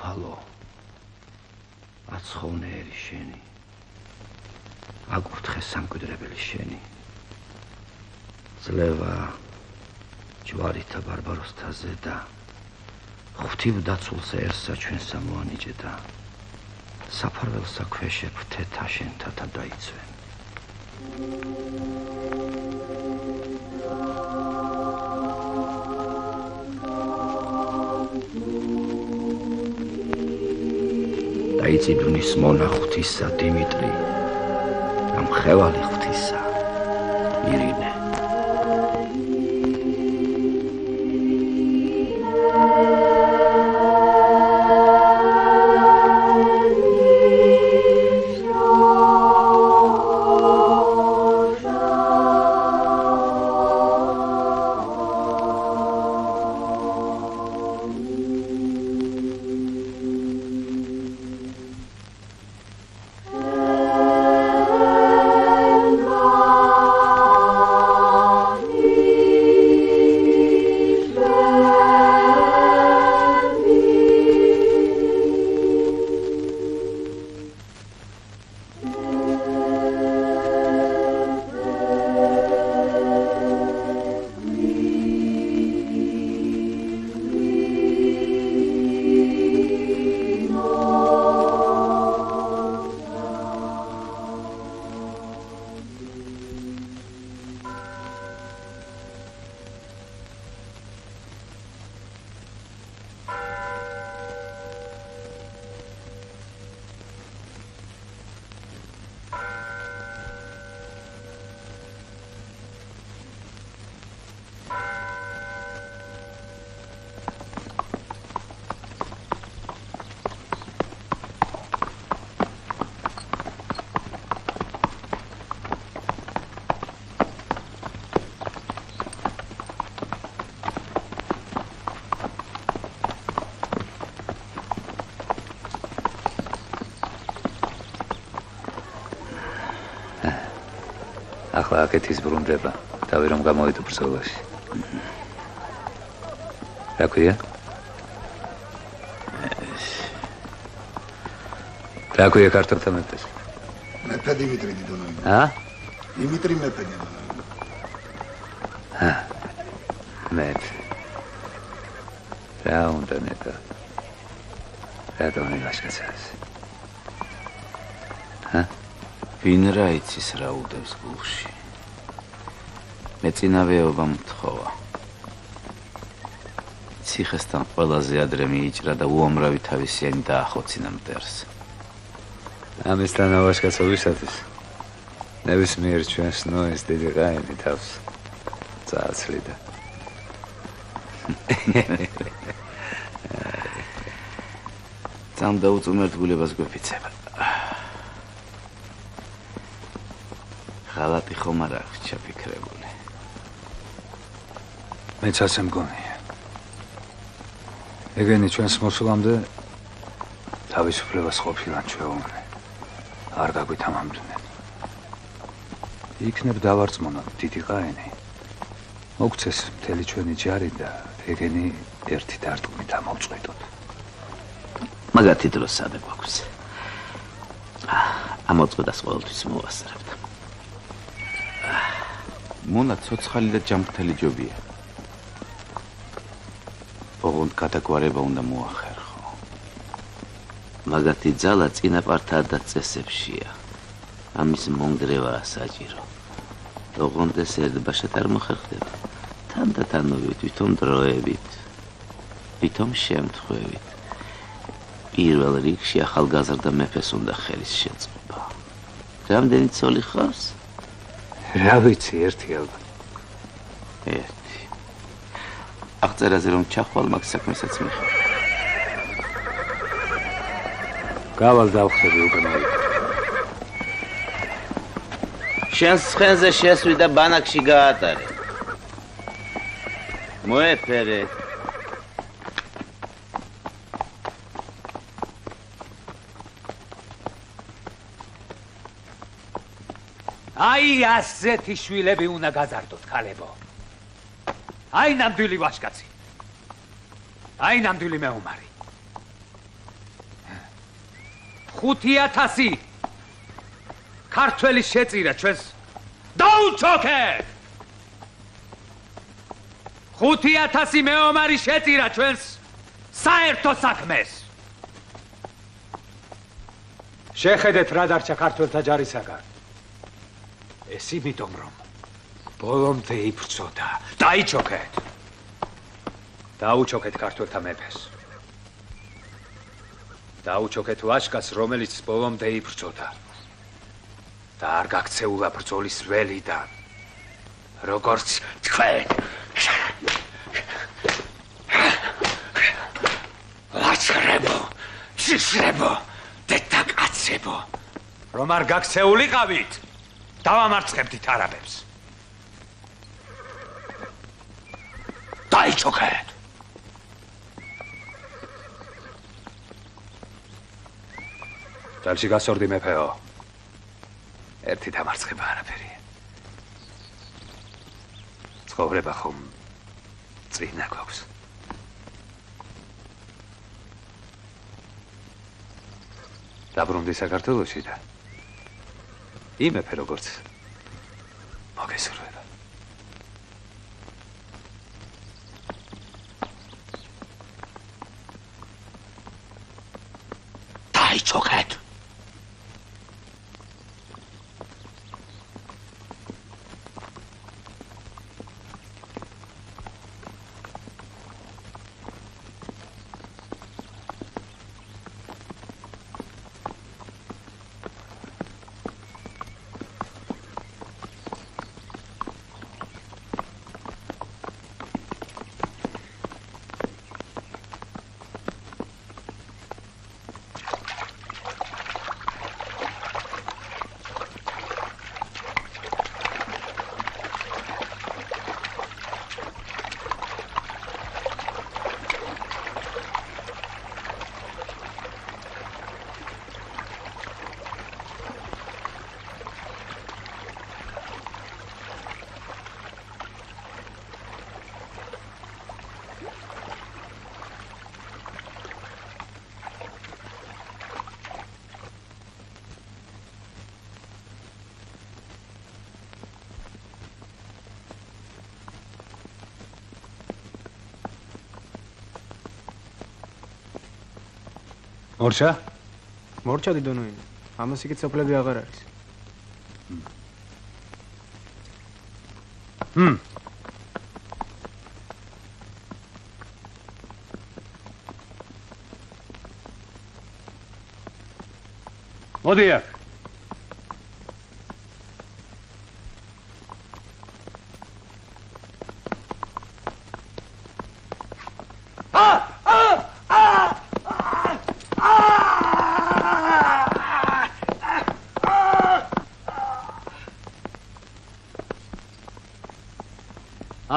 უფალო აცხოვნეერი შენი. აკურთხე სამკვიდრებელი შენი. ძლევა ჯვარითა ბარბაროსთა ზედა. ღვთივ დაცულსერსა ჩვენ სამოანიჭე და საფარველსა ქვეშე ფრთეთა შენთათა დაიცვენ დაიწიდუნის მონა ღვთისა დიმიტრი. ამ ხევალი ღვთისა აკეთის ბრუნდება. თავი რომ გამოვიდო ბრძოლაში. რა ქვია? რა ქვია კარტოთა მეფეს? მეფე დიმიტრი დიდონოვი. ა? დიმიტრი მეფე დიდონოვი. ა? მეფე. რა უნდა ნეტა? რა დონე გასკაცას? ა? ვინ რა იცის რა უდევს გულში? მე წინავეობა მთხოვა. ციხესთან ყველაზე ადრე მიიჭრა და უამრავი თავისიანი დაახოცინა მტერს. ამისთან ავაშკაცობისათვის ნებისმიერ ჩვენს ნოეს დიდი ყაენი თავს წააცლიდა. ძამ დაუწუნებთ გულებას გვეფიცება. ხალატი ხომ არ აქვს ჩაფიქრებული. მეც ასე მგონია. ეგენი ჩვენს მოსულამდე თავისუფლებას ყოფილან ჩვეულნე. არ გაგვითამამდნენ. იქნებ დავარწმუნოთ დიდი ყაენი. მოგცეს მთელი ჩვენი ჯარი და ეგენი ერთი დარტყმით ამოვწყვეტოთ. მაგათი დრო სადა გვაქვს. ამოწყვეტას ყოველთვის მოვასწრებთ. მონა ცოცხალი და ჯამრთელი ჯობია. ოღონდ გადაგვარება უნდა მოახერხო. მაგათი ძალა წინაპართა და წესებშია. ამის მონგრევაა საჭირო. ოღონდ ეს ერთბაშად არ მოხერხდება. თანდათანობით ვითომ დროებით, ვითომ შემთხვევით. პირველ რიგში ახალგაზრდა მეფეს უნდა ხელის შეწყობა. რამდენი ცოლი ხავს? რა ვიცი, ერთი ალბათ. ერთი. აღწერაზე რომ ჩახვალ მაგ საქმესაც მიხარ. გავალ დავხები უკანაი. შენს ცხენზე შესვი და ბანაკში გაატარე. მოეფერე. აი ასეთი შვილები უნდა გაზარდოთ, ქალებო. აი ნამდვილი ვაშკაცი. აი ნამდვილი მეომარი. 5000 ქართველი შეწირა ჩვენს დაუჩოქეთ 5000 მეომარი შეწირა ჩვენს საერთო საქმეს შეხედეთ რა დარჩა ქართველთა ჯარისაგან ეს იმიტომ რომ ბოლომდე იბრძოდა დაიჩოქეთ დაუჩოქეთ ქართველთა მეფეს. დაუჩოქეთ ვაშკას რომელიც ბოლომდე იბრძოდა და არ გაქცეულა ბრძოლის ველიდან. როგორც თქვენ. ლაშქრებო ცისრებო დეტაკაცებო რომ არ გაქცეულიყავით დავამარცხებდით არაბებს დაიჩოქეთ დალში გასორდი მეფეო. ერთი დამარცხება არაფერია ცხოვრება ხომ წინა გვაქვს დაბრუნდი საქართველოში და იმეფე როგორც მოგესურვება დაიჩოქეთ მორჩა? მორჩა დიდონოინი ამას იქით სოფლები აღარ არის. ჰმ. მოდი აქ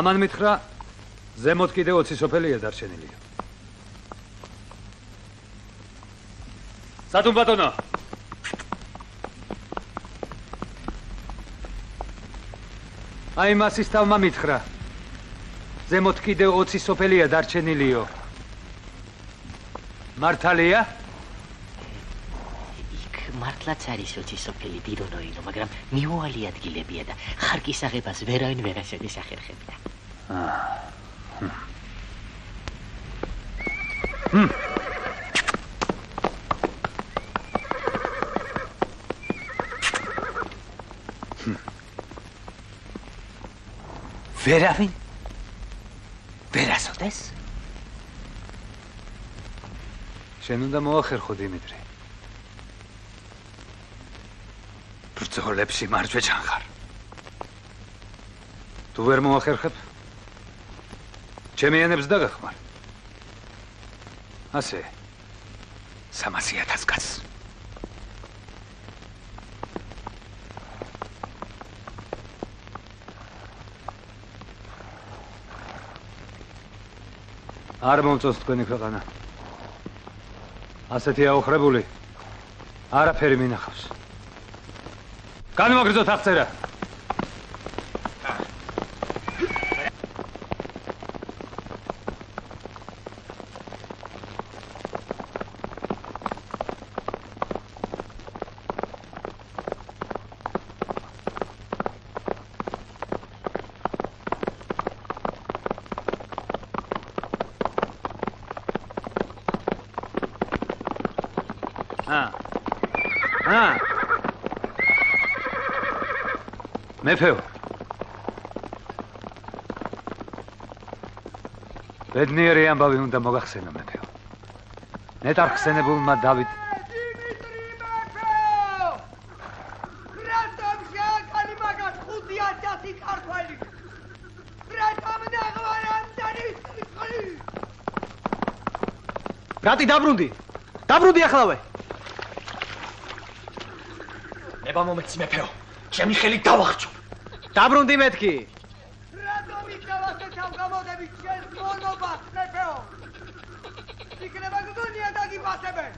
ამან მითხრა ზემოთ კიდე 20 სოფელია დარჩენილი. სადუმ ბატონო. აი მასის თავმა მითხრა. ზემოთ კიდე 20 სოფელია დარჩენილიო. მართალია? მართლაც არის 20 სოფელი დიდონოინო, მაგრამ მიუვალი ადგილებია და ხარკის აღებას ვერავინ ვერასოდეს ახერხებდა. ვერავინ? ვერასოდეს? შენ უნდა მოახერხო დიმიტრი. ბრძოლებში მარჯვე ჩანხარ თუ ვერ მოახერხებ ჩემი ენებს დაგახმარ ასე 300000 კაცს არ მომწონს თქვენი ქვეყანა. ასეთი აოხრებული არაფერი მინახავს. განმოგრძოთ აღწერა. ა ა მეფეო ბედნიერი ამბავი უნდა მოგახსენო მეფეო ნეტარ ხსენებულმა დავით დიმიტრი მეფეო! რატომ შეაკალი მაგას 5000 ქართველი? რატომ ნაღვარამდე ისწრიფლი? რატი დაბრუნდი? დაბრუნდი ახლავე. ნება მომეცი მეფეო. ჩემი ხელი დავახჭო. დაბრუნდი მეთქი. რატომ იქნევასო თავგამოდები შენს მონობას მეფეო? იქნება გგონია დაგიბასებენ.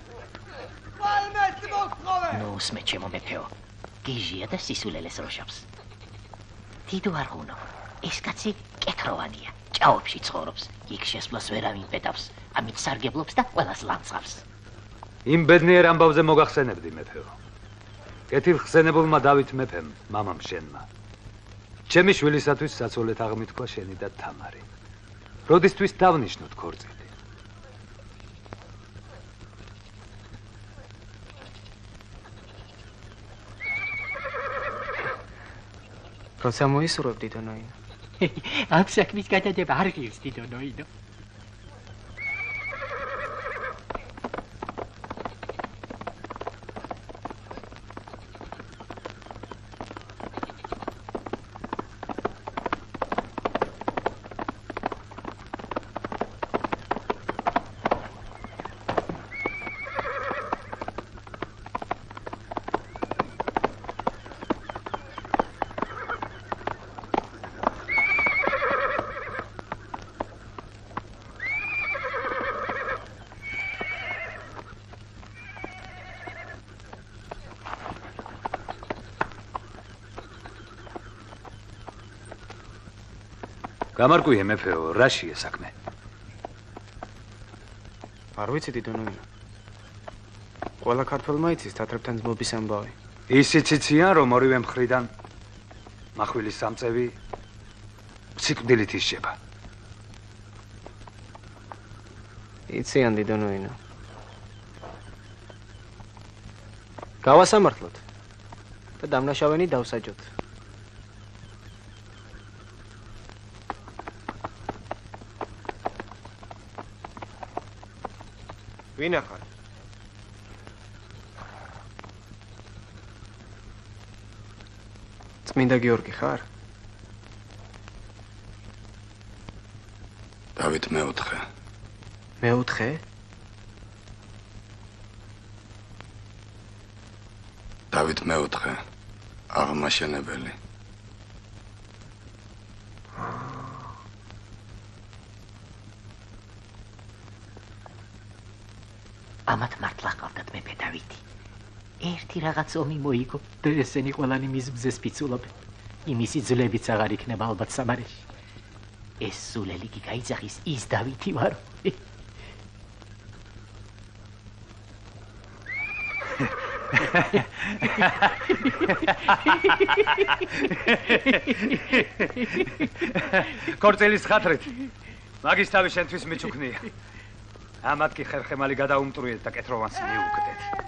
პალმეს მოხოვე. ნუ უსმე ჩემო მეფეო. გიჟია და სისულელეს როშავს. დიდო არღუნო. ეს კაცი კეთროვანია. ჭაობში ცხოვრობს. იქ შესვლას ვერავინ პეტავს. ამით სარგებლობს და ყველას ლანძღავს. იმ ბედნიერ ამბავზე მოგახსენებდი მეფეო კეთილ ხსენებულმა დავით მეფემ მამამ შენმა ჩემი შვილისათვის საცოლეთ აღმითქვა შენი და თამარი როდისთვის დავნიშნოთ ქორწილი როცა მოისურვებდი დონოინო. ამ საქმის გადადება არ ღირს დიდო ნოინო. გამარკვიე მეფეო რაშია საქმე არ ვიცი დონოინო. ყველა ქართველმა იცის თათრებთან ძმობის ამბავი. ისიც იციან რომ ორივე მხრიდან מחვილის სამწევი სიკვდილით ისჯება იციან დონოინო. გავასამართლოთ და დამნაშავენი დავსაჯოთ. ვინ ახარ? წმინდა გიორგი ხარ? დავით მეოთხე. მეოთხე? დავით მეოთხე. აღმაშენებელი. ამათ მართლა ყავდათ მეფე დავითი. ერთი რაღაც ომი მოიგო და ესენი ყველანი მის მზეს ფიცულობენ. იმისი ძლებიც აღარ იქნება ალბათ სამარეში. ეს სულელი კი გაიძახის ის დავითი ვარო. ქორწილის ხათრით მაგის თავი შენთვის მიჩუქნია ამათ კი ხერხემალი გადაუმტვრიეთ და კეთროვანს მიუგდეთ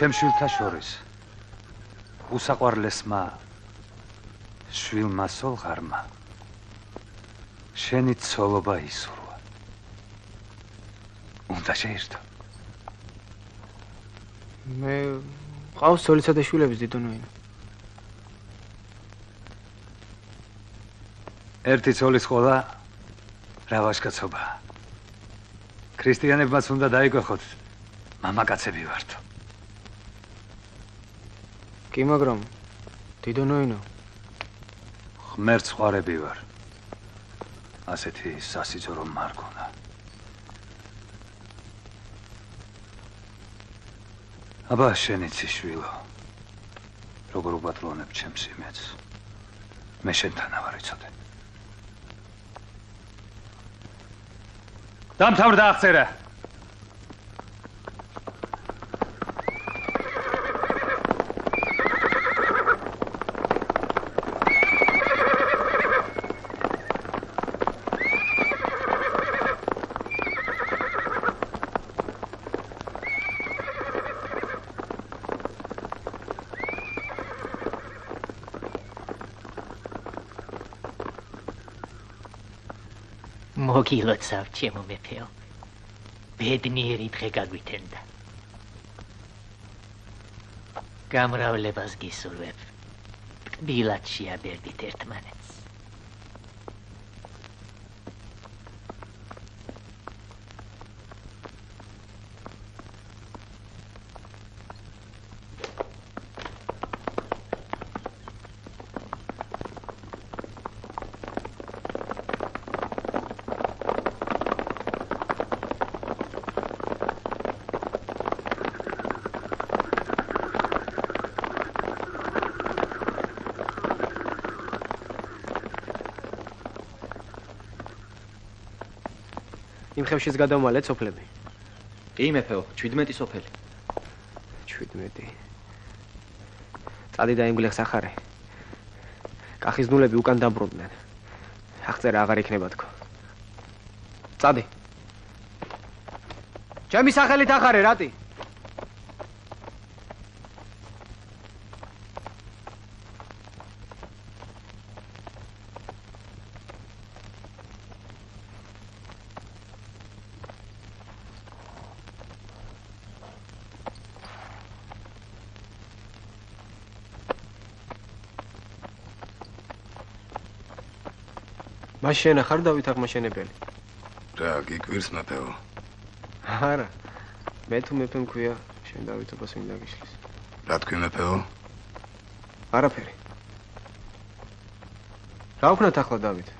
ჩემ შვილთა შორის. უსაყვარლესმა შვილმა სოლღარმა შენი ცოლობა ისურვა. უნდა შეირთო. მე ყავს ცოლისა და შვილების დიდონოინო. ერთი ცოლის ყოლა რავაშკაცობა. ქრისტიანებმაც უნდა დაიგვეხოთ მამაკაცები ვართ კი მაგრამ დიდონოინო, ღმერთს ყვარები ვარ. ასეთი სასიძორო მარგონა აბა შენიცი შვილო როგორ უბატლონებ ჩემს იმედს? მე შენთან ვარ იცოდე დამთავრდა აღწერა მოგილოცავ ჩემო მეფეო ბედნიერი დღე გაგვითენდა. გამრავლებას გისურვებ. ტკბილად შეაბერდით ერთმანეთს იმ ხევშიც გადავმალეთ სოფლები. კი მეფეო 17 სოფელი 17. წადი და იმ გლეხს ახარე. კახის ნულები უკან დაბრუნდნენ. აღწერა აღარ იქნება თქო. წადი. ჩემი სახელით ახარე რატი? მას შენ ახარ დავით აღმაშენებელი. რა გიკვირს მეფეო არა. მე თუ მეფე მქვია, შენ დავითობას მინდა გიშლის. რა თქვი მეფეო არაფერი. რა ვქნათ ახლა დავით?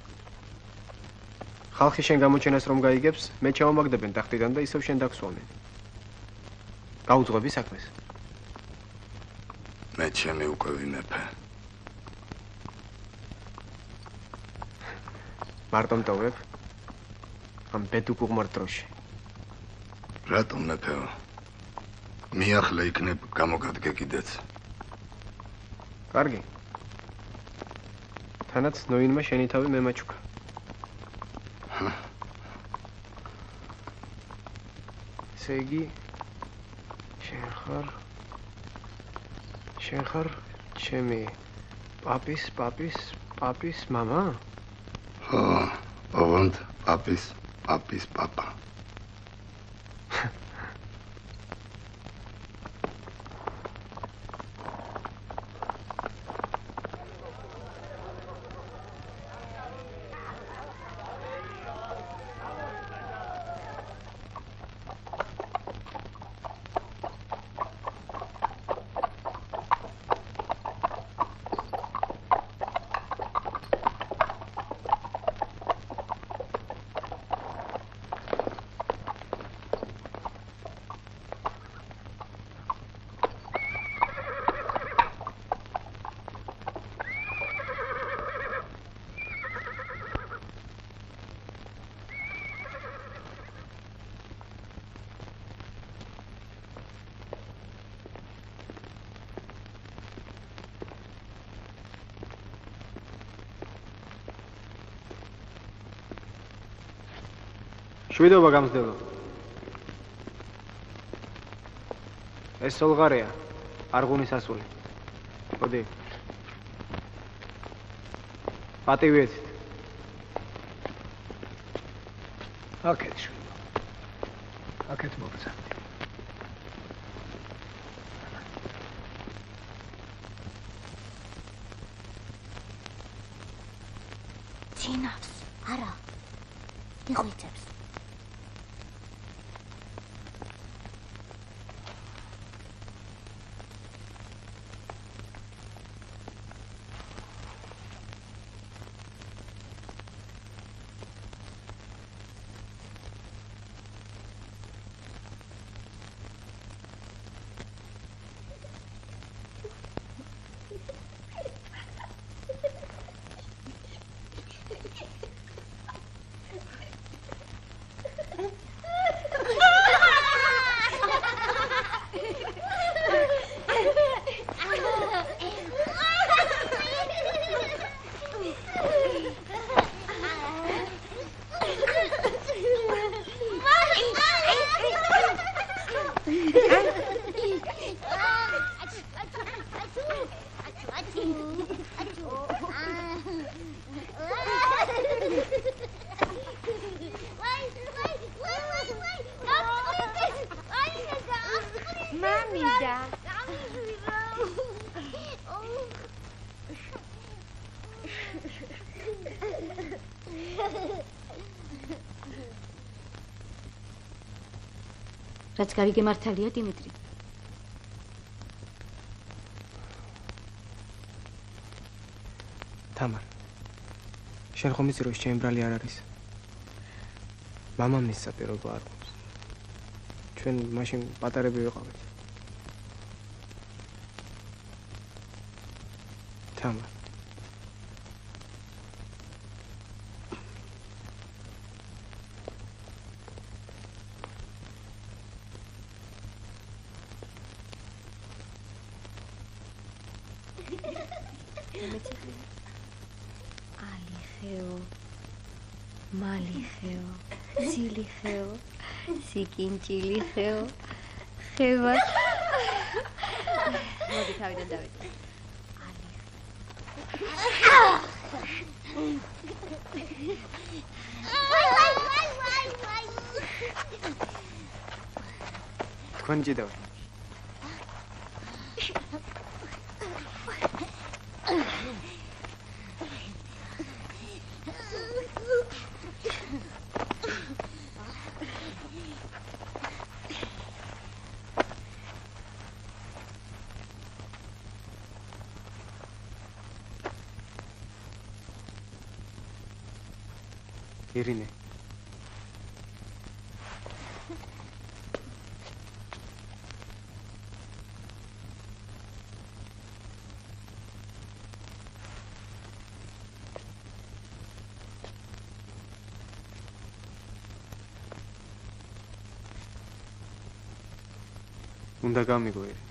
ხალხი შენ გამოჩენას რომ გაიგებს, მე ჩავამაგდებენ ტახტიდან და ისევ შენ დაგსვამენ. გაუძღვები საქმეს. მე ჩემი უკვე ვიმეფე მარტო მტოვებ? ამ ბედუგუღმარ დროში. რატომ მეფეო მიახლე იქნებ გამოგადგე კიდეც კარგი. თანაც ნოინმა შენი თავი მემაჩუქა. ესე იგი შენ ხარ შენ ხარ ჩემი პაპის პაპის პაპის мама? ხო ოღონდ პაპის პაპის შვიდობა გამზდელო. ეს სოლღარია, არღუნის ასული. მოდი. პატივი ეცით. აქეთ შვიდობა აქეთ მოგწამდი რაც გარიგე მართალია დიმიტრი? თამარ შენ ხომ იცი რომ ჩემი ბრალი არ არის. მამამ მის საპირობა არ გვაქვს. ჩვენ მაშინ პატარები ვიყავით სიკინჭილიხეო ხევა. მოდი თავიდან დავიწყე თქვენი ჭიდაო 군다감이고요.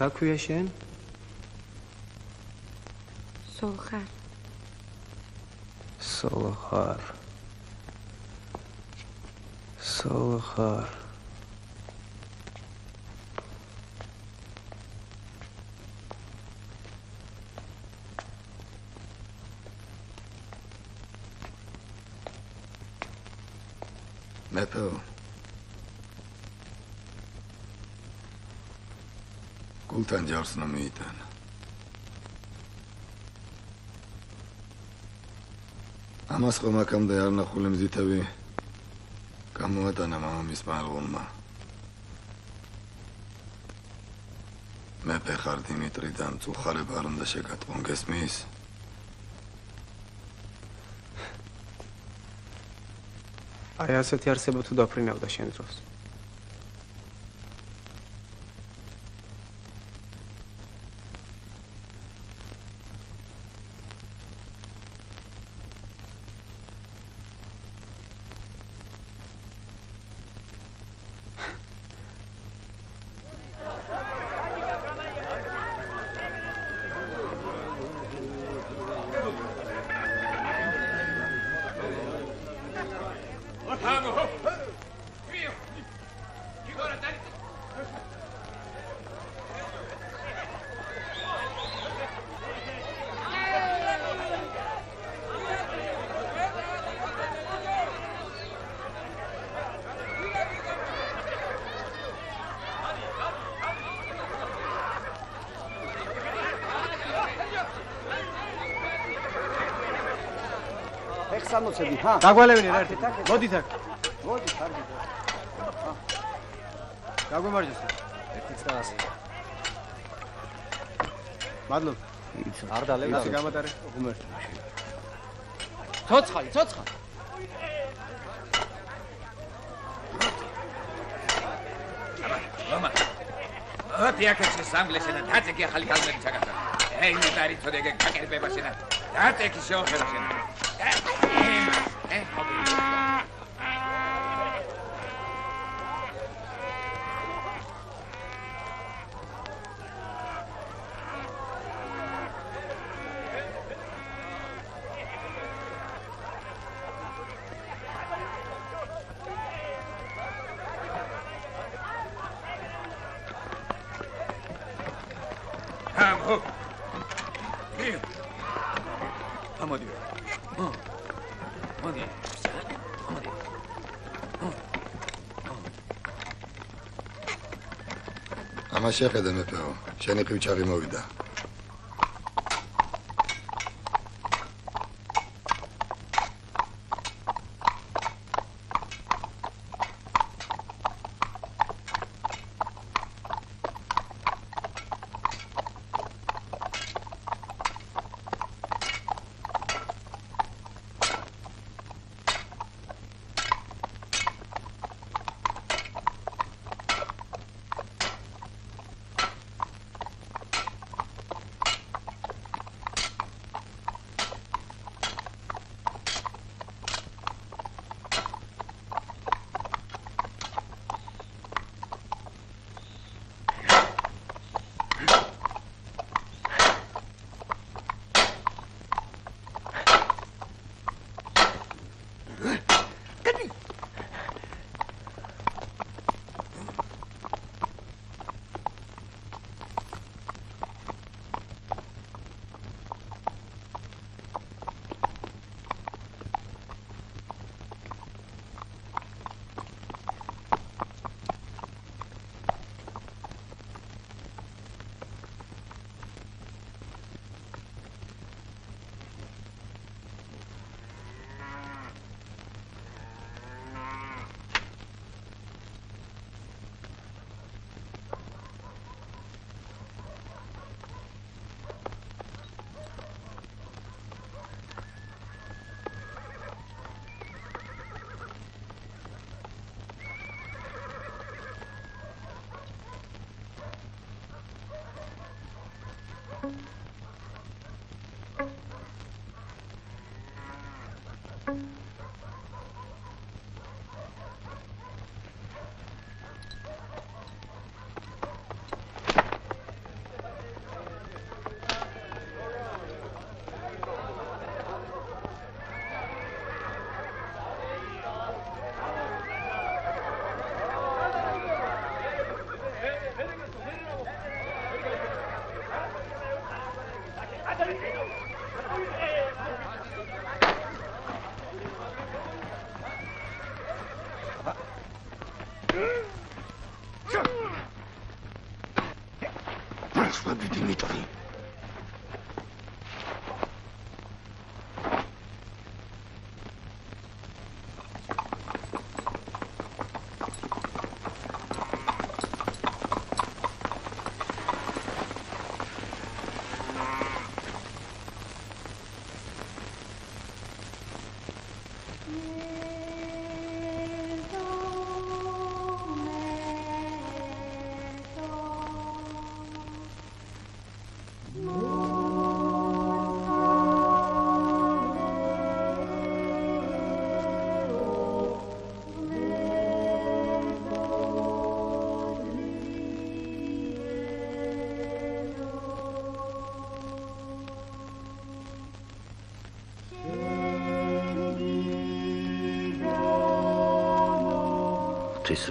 რა ქვია შენ? სოლხარ გულთან ჯავს ნამიიტან ამას ხომ აქამდე არ ნახული მზითები გამოატანა მამამის მალღონმა მეფე ხარ დიმიტრი და მწუხარება არ უნდა შეგატყონ გესმის. აი ასეთი არსება თუ დაფრინავდა შენ დროს სამოცები, ჰა? დაგვალევინე რა ერთი. მოდით აქ. მოდი, კარგი. გაგვიმარჯოს. ერთი წელას. მადლობ. არ დალევ და. ისე გამატარე. ღუმერთ. ცოცხალი, ცოცხალი. მამა. ათი აქეთში სამგლესენა დაწეკი ახალი კალმები ჩაგახდა. ეი ნეტარი თოდეგე გაკერბება შენა. დაწეკი შეოხერა შენა. ე, ე, კი. ამოდი. ო. მოდი. მოდი. ამას შეხედე მეფეო. შენი ყივჩაღი მოვიდა.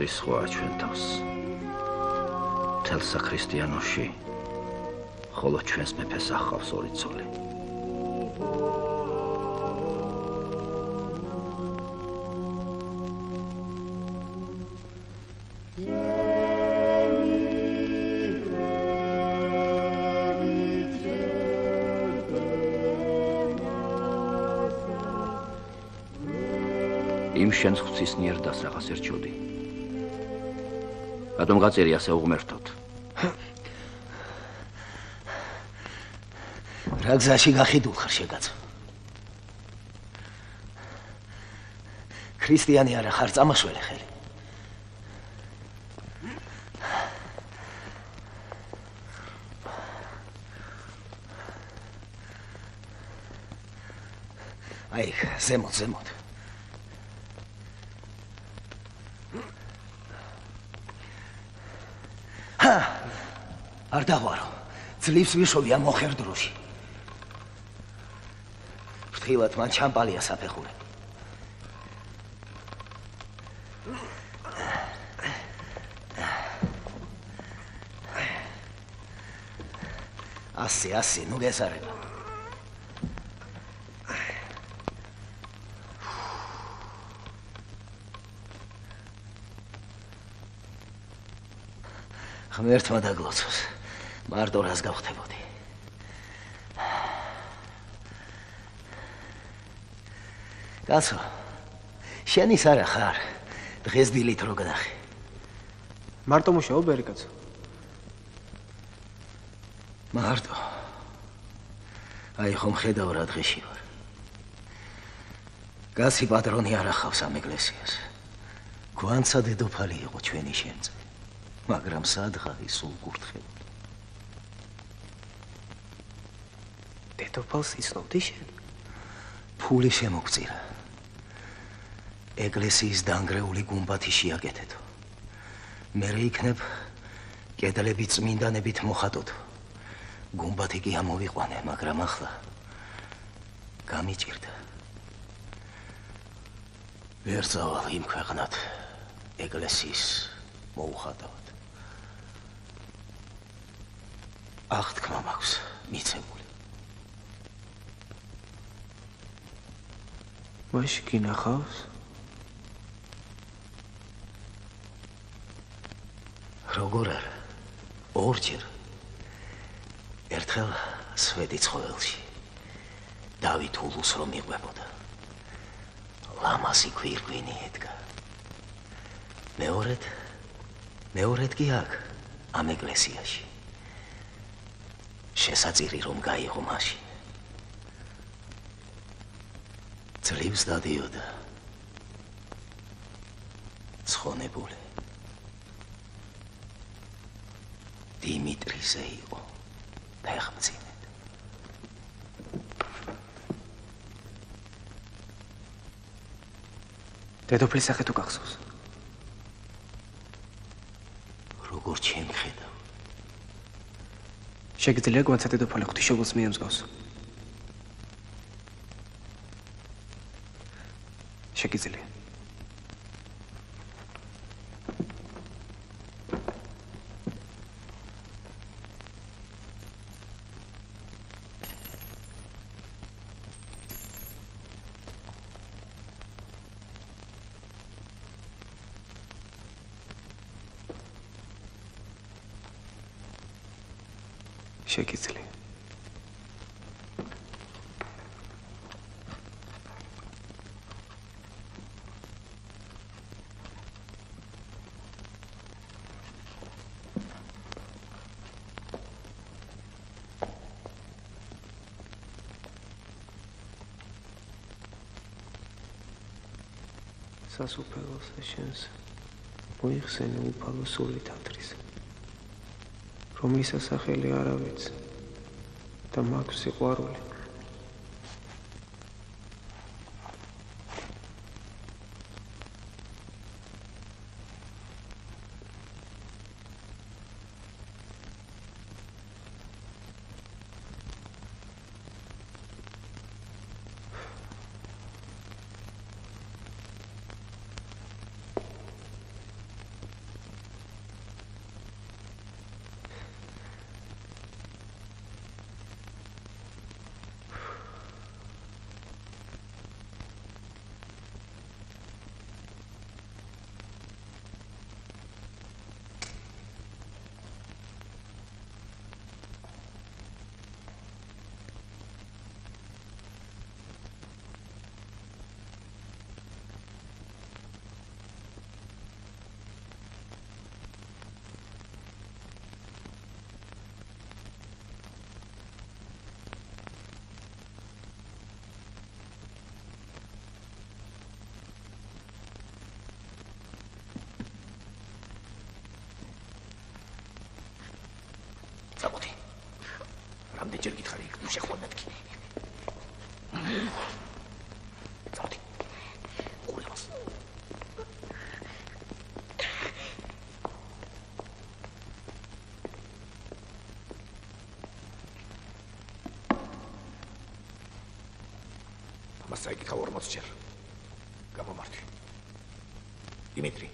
სხვა ჩვენ თავს. თელ საქრისტიანოში ხოლო ჩვენს მეფეს ახავს ორი ცოლი იმ შენს ღვთისნიერ დას რაღაც ერჩოდი რატომ გაწერი ასე უღმერთოდ? რა გზაში გახიდულ ხარ შეგაც? ქრისტიანი არა ხარ წამაშველი ხელი. აი ზემოთ ზემოთ ჰა არ დავარო ძლივს ვიშოვი ამ მოხერდროში ფრთხილად მან ჩამპალია საფეხური ასე, ასე, ნუ გესარება. ღმერთმა დაგლოცოს. მარტო რას გავხდებოდი? კაცო, შენ ის არა ხარ. დღეს დილით რო გადახე. მარტო მუშაობ ბერიკაცო. მარტო. აი ხომ ხედავ რა დღეში ვარ. გასი პატრონი არ ახავს ამ ეკლესიას. გვანცა დედოფალი იყო ჩვენი შემწე. მაგრამ სადღაი სულ გურთხებოდა. დედოფალს იცნობდი შენ? ფული შემოგწირა. ეკლესიის დანგრეული გუმბათი შეაკეთეთო. მე რეიქნებ კედლები წმინდანებით მოხატოთ. გუმბათი კი ამოვიყვანე, მაგრამ ახლა გამიჭირდა. ვერ წავალ იმ ქვეყნად ეკლესიის მოუხატავად. მაშინ გინახავს? როგორ არა? ორჯერ. ერთხელ სვედი ცხოველში. დავით ულუს რომ მიყვებოდა. ლამაზი გვირგვინი ედგა. მეორედ მეორედ კი აქ ამ ეკლესიაში. შესაძირი რომ გაიღო მაშინ. ძლივს დადიოდა. ცხონებული. დიმიტრიზე იყო. ფეხმძინე. დედოფლის სახე თუ გახსოვს? როგორ ჩემი ხედავ? შეგიძლია გვანცა დედოფალი ღვთისმშობელს მიემსგავს? შეგიძლია. შეგიძლია. სასופელოს შენს მოიხსენე უფალო სული თათრის. რომლის სახელი არ ავეც და მაქვს სიყვარული ამას წაიკითხა 40 ჯერ. გამომართვი. დიმიტრი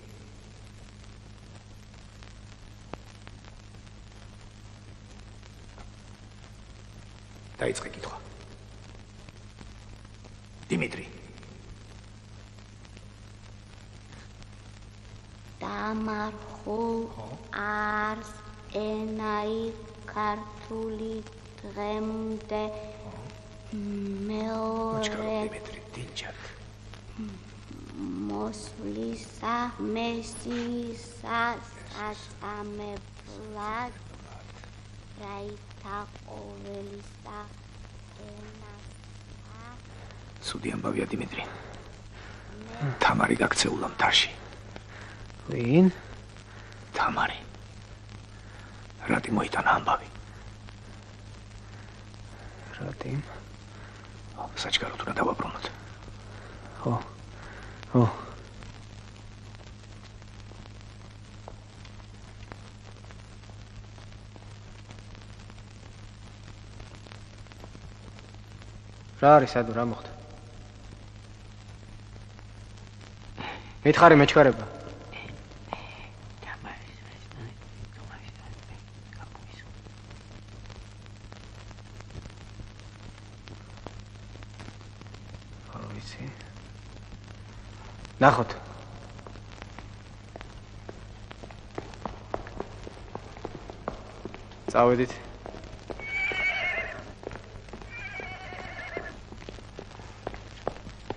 დაიწყე კითხვა. დიმიტრი, დამარხულ არს ენაი ქართული დღემდე მეორე დინჯად მოსვლისა მესისა საწამებლად რაითა ყოველისა ენასა სუდი ამბავია დიმიტრი. თამარი გაქცეულა მტარში. ვინ? თამარი. რატი მოიტანა ამბავი? რატი? საჩქაროდ უნდა დავაბრუნოთ. ხო. ხო. რა არის ადო რა მოხდა? მითხარი მეჩქარება. ნახოთ. წავედით.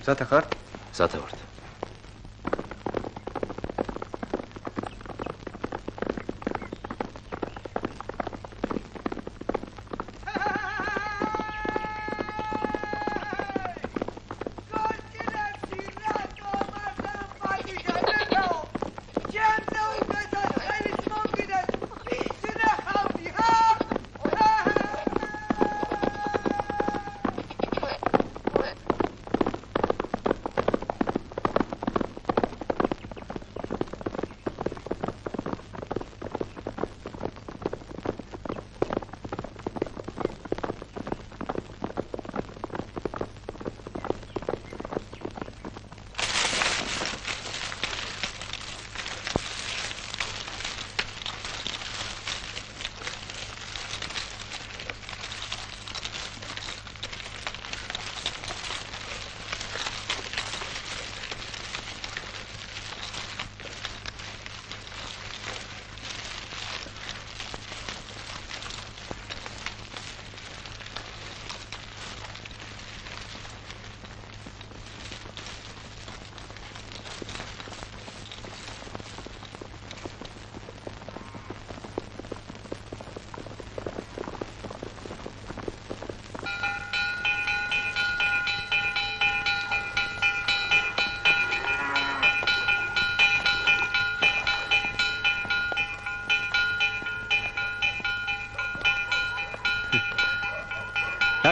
ზათა ხარ? ზათა ვარ. ჩემზე უკეთეს ხელის მომკიდეს ვის ნახავდი ჰა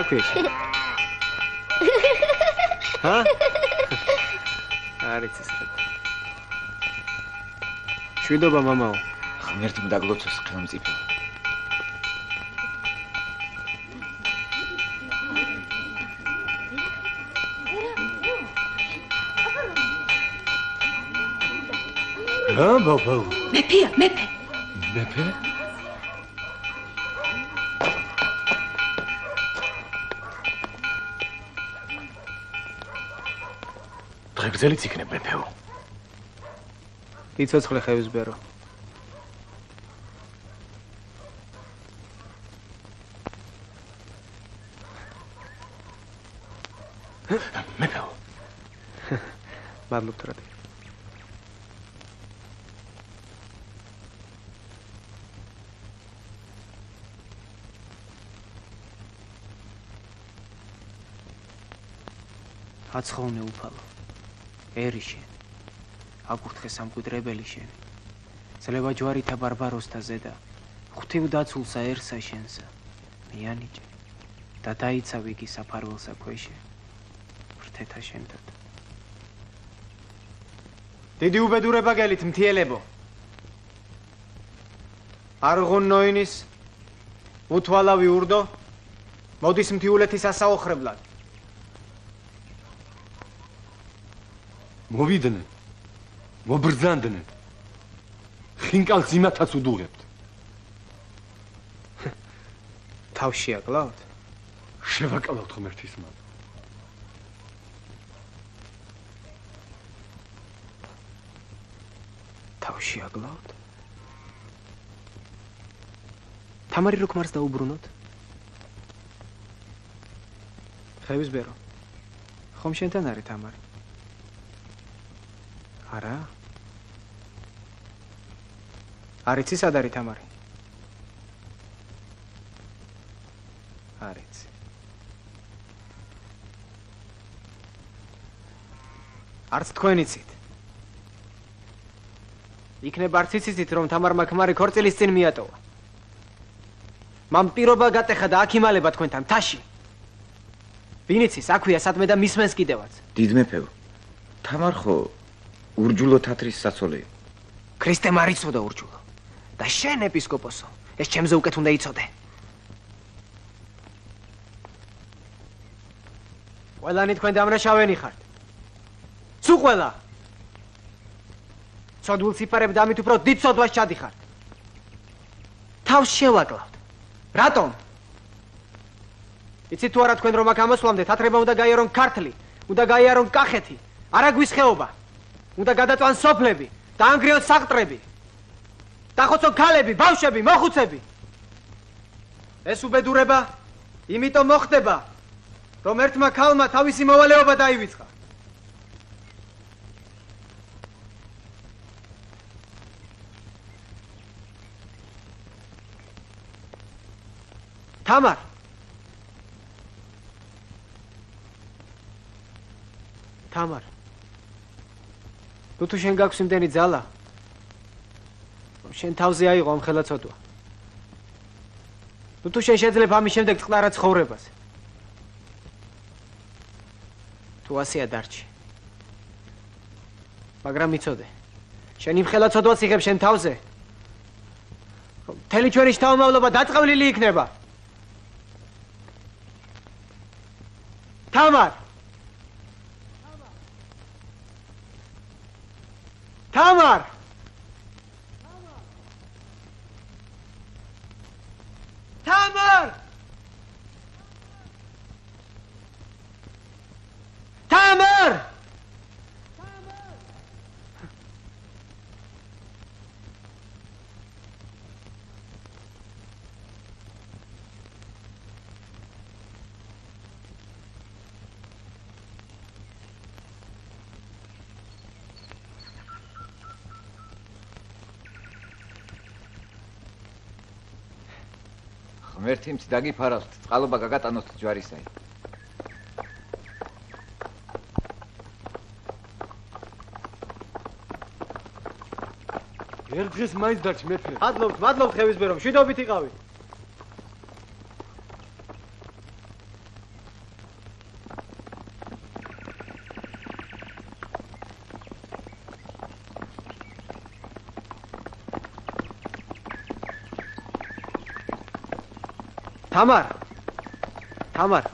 ქვით? ჰა? არ იცის რა. შვიდობა მამაო. ღმერთ მდაგლოცოს ხელმწიფე. რა ბაბა? მეფეა, მეფე. მეფე? დღეგრძელიც იქნებ მეფეო. იცოცხლე ხევსბერო. მეფეო. მადლობთ რა. აცხოვნე უფალო. ერი შენ. აკურთხე სამკვიდრებელი შენ. ძლევა ჯვარითა ბარბაროსთა ზედა. ღვთივ დაცულსაერსა შენსა. მიანიჭე. და დაიცავ იგი საფარველსა ქვეშე. ვრთეთა შენთან. დიდი უბედურება გელით მთიელებო. არღუნოინის უთვალავი ურდო მოდის მთიულეთის ასაოხრებლად. მოვიდნენ. მობრძანდნენ. ხინკალს იმათაც უდუღებთ. თავში აკლავთ? შევაკალავთ ღმერთის მან. თავში აგლავთ? თამარი რო ქმარს დაუბრუნოთ? ხევის ბერო. ხომ შენთან არის თამარი? არა? არიცი სად არის თამარი? არიცი. არც თქვენ იცით. იქნება არც იცით რომ თამარმა ქმარი ქორწილის წინ მიატოვა. მამ პირობა გატეხა და აქ იმალება თქვენთან თაში. ვინიცის აქვია სადმე და მისმენს კიდევაც. დიდ მეფე. თამარ ხო ურჯულო თათრის საცოლე. ქრისტე მარიცოდა ურჯულო. და შენ ეპისკოპოსო, ეს ჩემზე უკეთ უნდა იცოდე. ყველანი თქვენ დამრაშავენი ხართ. სუ ყველა. ცოდულ ციფრებ დამით უფრო დიდ ცოდვას ჩადიხართ. თავს შევაკლავთ. რატომ? იცით თუ არა თქვენ რომ აქ ამოსვლამდე თათრება უნდა გაიარონ ქართლი, უნდა გაიარონ კახეთი, არაგვის ხეობა. უნდა გადაწვან სოფლები, დაანგრიონ საღტრები. დახოცონ ქალები, ბავშვები, მოხუცები. ეს უბედურება იმიტომ მოხდება, რომ ერთმა ქალმა თავისი მოვალეობა დაივიწყა. თამარ თამარ თუ თუ შენ გაქვს იმდენი ძალა? შენ თავზე აიღო ამ ხელაცოდვა. თუ თუ შენ შეძლებ ამის შემდეგ წყლარა ცხოვრებას. თუ ასეა დარჩი. მაგრამ იცოდე შენ იმ ხელაცოდვას იღებ შენ თავზე? თელი ჩვენი შთამომავლობა დაწყავლილი იქნება. თამარ თამარ თამარ თამარ ღმერთი მც დაგიფარავთ, წყალობა გაგატანოთ ჯვარისაი. ერთ დღეს მაინც დარჩ მეფე. მადლობთ, მადლობთ ხევისბერო, მშვიდობით იყავით. თამარ. თამარ.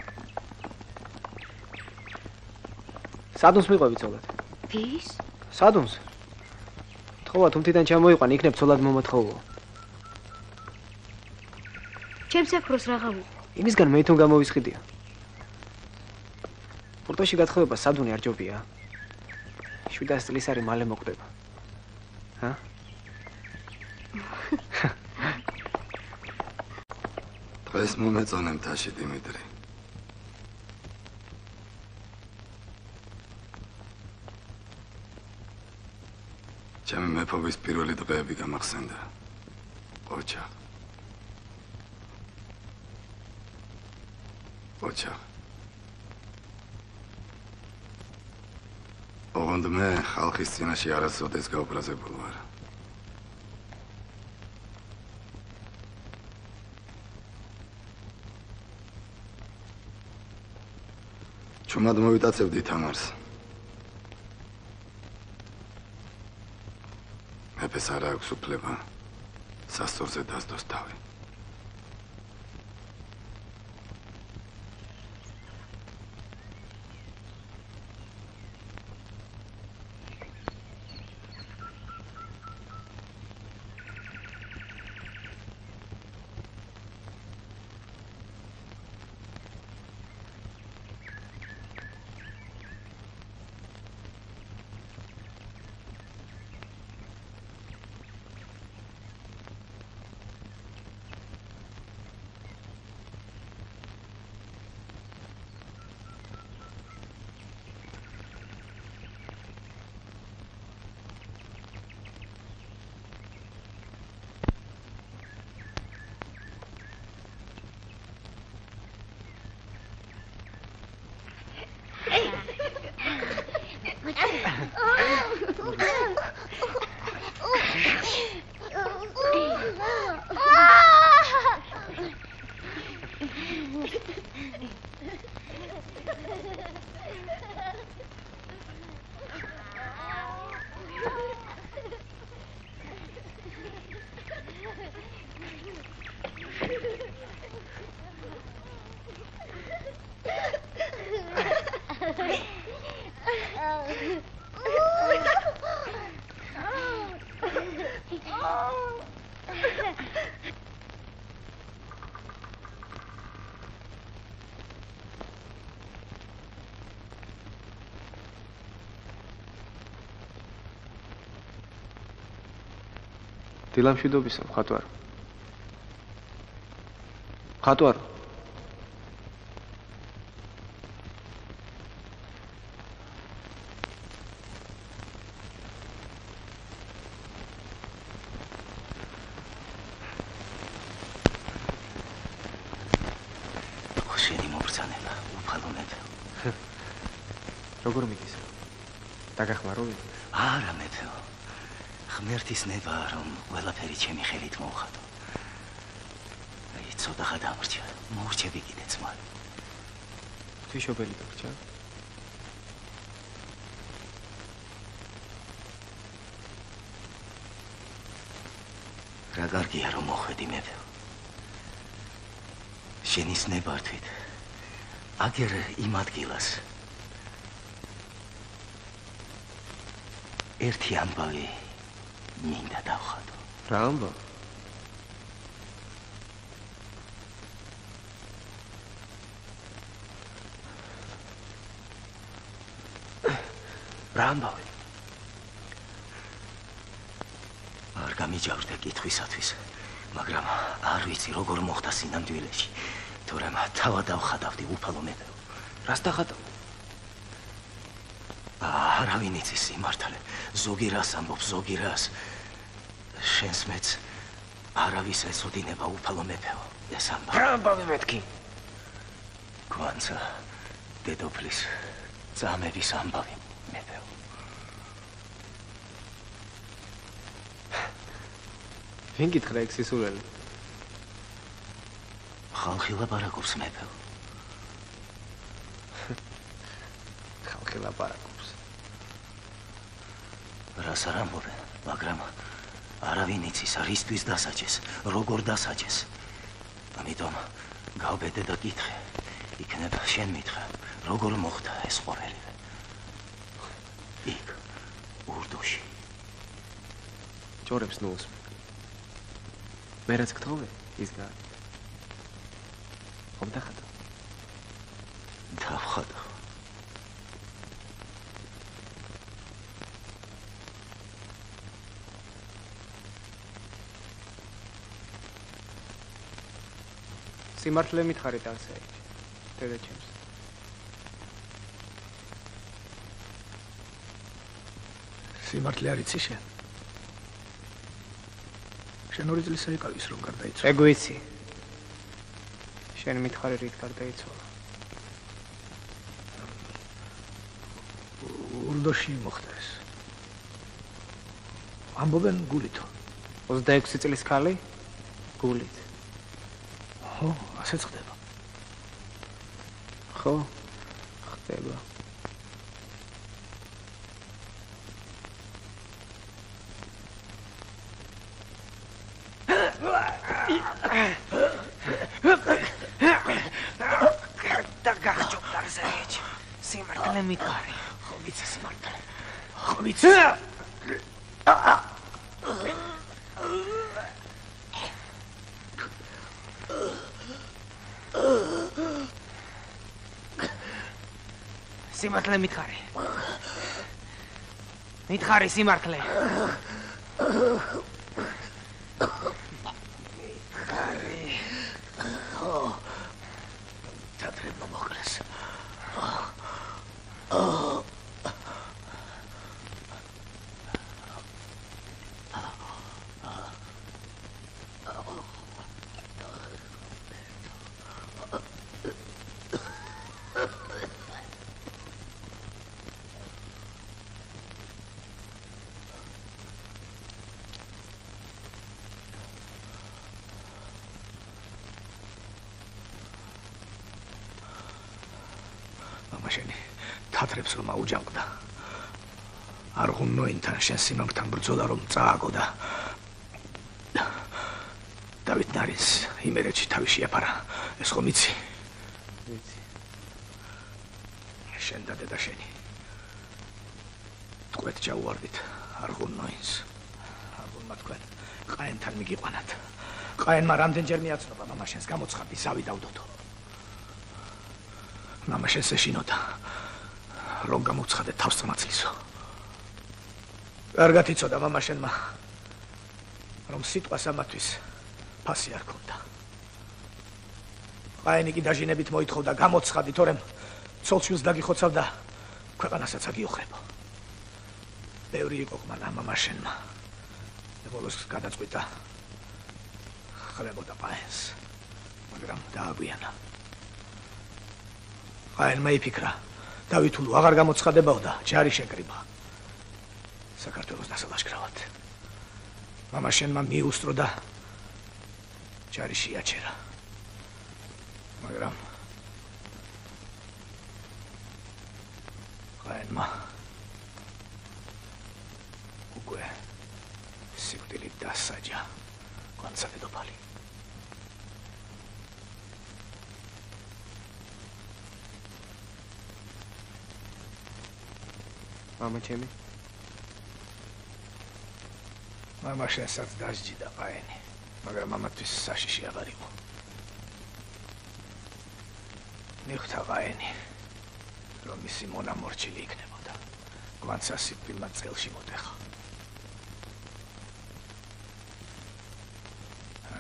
სადუნს მიყვები ცოლად? ვის? სადუნს თხოვა თუმთიდან ჩამოიყვან იქნებ ცოლად მომათხოვო ჩემს აფროს რაღავი იმისგან მე თუნ გამოვისყიდია პორტოში გათხოვება სადუნი არ ჯობია 700 წლის არის მალე მოკვდება. ჰა დღეს მომეწონე მთაში დიმიტრი. ჩემი მეფობის პირველი დღეები გამახსენდა. ოჩა. ოჩა. ოღონდ მე ხალხის წინაშე არასოდეს გაუბრაზებულ ვარ. ჩუმად მოვიტაცებდი თამარს. მეფეს არ აქვს უფლება სასწორზე დასდოს თავი. დილამშვიდობისა მხატვარო. მხატვარო. შენი მობრძანება უფალო მეფე. როგორ მიდის? დაგახმარო? მეფე. ღმერთის ნება რომ ყველაფერი ჩემი ხელით მოუხადო. აი ცოტა ხა დამრჩა. მოურჩები კიდე ძმა. თვიშობელი დაგჭა? რა კარგია რომ მოხვედი მეფე. შენის ნებართვით. აგერ იმ ადგილას. ერთი ამბავი მინდა დავხატო. რა ამბავი? რა ამბავი? არ გამიჯავრდე კითხვისათვის, მაგრამ არ ვიცი როგორ მოხდა სინამდვილეში. თორემ თავად დავხატავდი უფალო მეფე. რას დახატავ? არავინ იცის სიმართლე. ზოგი რას ამბობს, ზოგი რას. შენს მეც არავის ეცოდინება უფალო მეფეო. ეს ამბავი. რა ამბავი მეთქი? გვანცა დედოფლის ძამების ამბავი. ვინ გითხრა ეგ სისულელი? ხალხი ლაპარაკობს მეფე. ხალხი ლაპარაკობს. რას არ ამბობენ, მაგრამ არავინ იცის რისთვის დასაჯეს, როგორ დასაჯეს. ამიტომ გავბედე და გითხე. იქნება შენ მითხრა, როგორ მოხდა ეს ყოველივე. იქ ურდოში. ჯორებს ნუს. მე რაც გთხოვე ის გა ხომ დახატო სიმართლე მითხარით ასე დედა ჩემს სიმართლე არიცი შენ შენ ორი წელი საიკავის რომ გარდაიცვალა. ეგ ვიცი. შენ მითხარი რით გარდაიცვალა. ურდოში მოხდა ეს. ამბობენ გულითო. 26 წლის ქალი გულით. ხო, ასე ხდება. ხო, ხდება. და გახჭო დარზეჭ სიმართლე მითხარი ხო ვიცი სიმართლე ხო ვიცი სიმართლე მითხარი მითხარი სიმართლე თათრებს რომ აუჯანყდა არ ღუნოინთან შენ სიმამთან ბრძოლა რომ წააგო და დავით ნარინს იმერეთში თავი შეაფარა. ეს ხომ იცი ვიცი შენ და დედა შენი. თქვენ ჩაუვარდით არ ღუნოინს არ ღუნმა თქვენ ყაენთან მიგიყვანათ. ყაენმა რამდენჯერ მიაცნობა მამაშენს გამოცხადდი ზავი დავდოთო მამა შენს ეშინოდა რომ გამოცხადე თავს წმაცლისო კარგად იცოდა მამა შენმა რომ სიტყვას ამათვის ფასი არ ქონდა. ყაენი კი დაჟინებით მოითხოვდა გამოცხადი, თორემ ცოლშვილს დაგიხოცავდა ქვეყანასაც აგიოხრებო. ბევრი იყო ხმან ამამა შენმა. და ბოლოს გადაწყვიტა ხლებოდა ყაენს. მაგრამ დააგვიანა. ყაენმა იფიქრა, დავითულო აღარ გამოცხადებოდა, ჯარი შეკრიბა. საქართველოს დასალაშქრავად. мама შენმა მიუსწრო და ჯარი შეაჩერა. მაგრამ ყაენმა უკვე სიკვდილით დასაჯა კონცერტოფალი. მამა ჩემი? მამა შენსაც დასჯიდა პაენი მაგრამ მამათვის საშიში აღარ იყო. მიხვდა პაენი რომ მისი მონა მორჩილი იქნებოდა. გვანცა სიკვდილმა წელში მოტეხა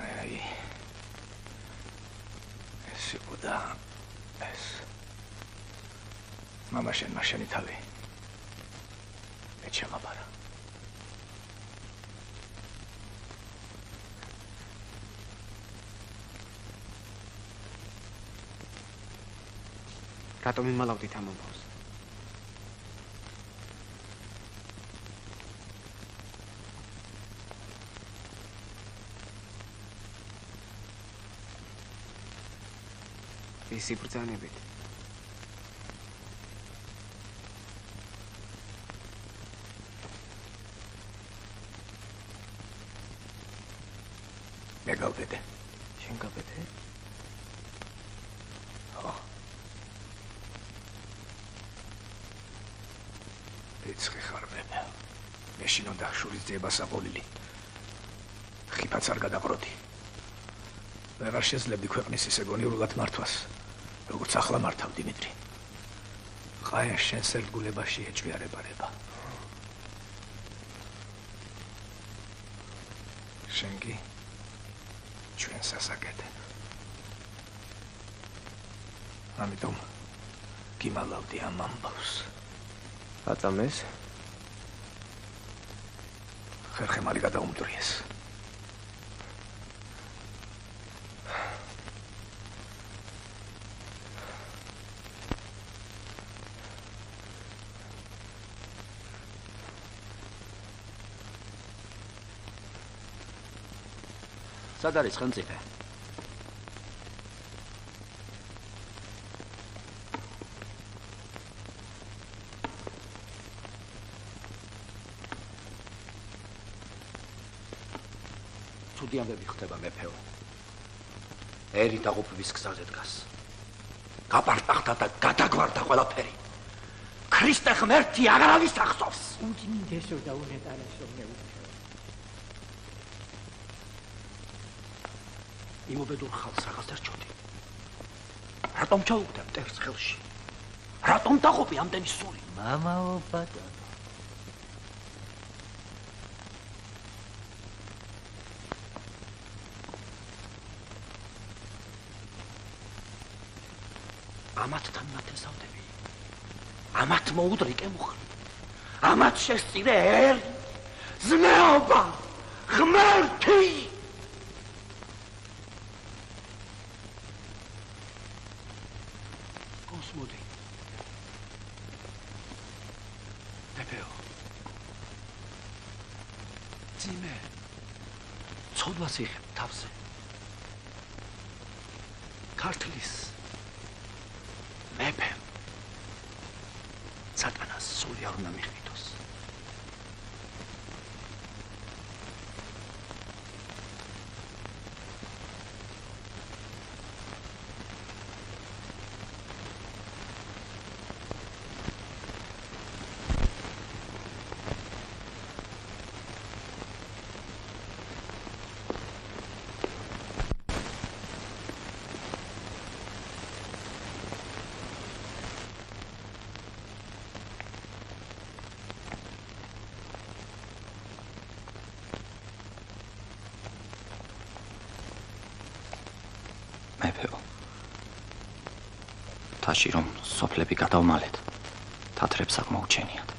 აი ეს იყო და ეს. მამა შენმა შენი თავი. ჩამაბარა. რატომ იმალავდით ამ ამბავს? ისი ბრძანებით? მე გავბედე. შენ გავბედე? ხო. ეცხი ხარ მე. მე შინო დახშურის ძება საყოლილი. ხიფაც არ გადაყროდი. ვეღარ შეძლებდი ქვეყნის ისე გონივრულად მართვას, როგორც ახლა მართავ დიმიტრი. ყაენ შენ სერგულებაში ეჭვიარებარება. შენ კი ჩვენ სასაკეთე. ამიტომ გიმალავდი ამ ამბავს. აწამეს. ხერხემალი გადაუმტრიეს. სად არის ხელმწიფე? ცუდი ამბები ხდება მეფეო. ერი დაღუპვის გზაზე დგას. გაპარტახდა და გადაგვარდა ყველაფერი. ქრისტე ღმერთი აღარ არის ახსოვს. უძმინდესო და უნეტარესო მეუფე. იმობედურ ხალხს რაღაც დარჩოდი. რატომ ჩაუგდებ მტერს ხელში? რატომ დაღუპი ამდენი სული? მამაო ბატონო. ამათ მოუდრი კემუხლი. ამათ შესწირე ერ ზნეობა ღმერთი მოსმოდი. დეპეო. ძიმე. ცოდვას იხებ თაში რომ სოფლები გადავმალეთ, თათრებს აღმოუჩენიათ.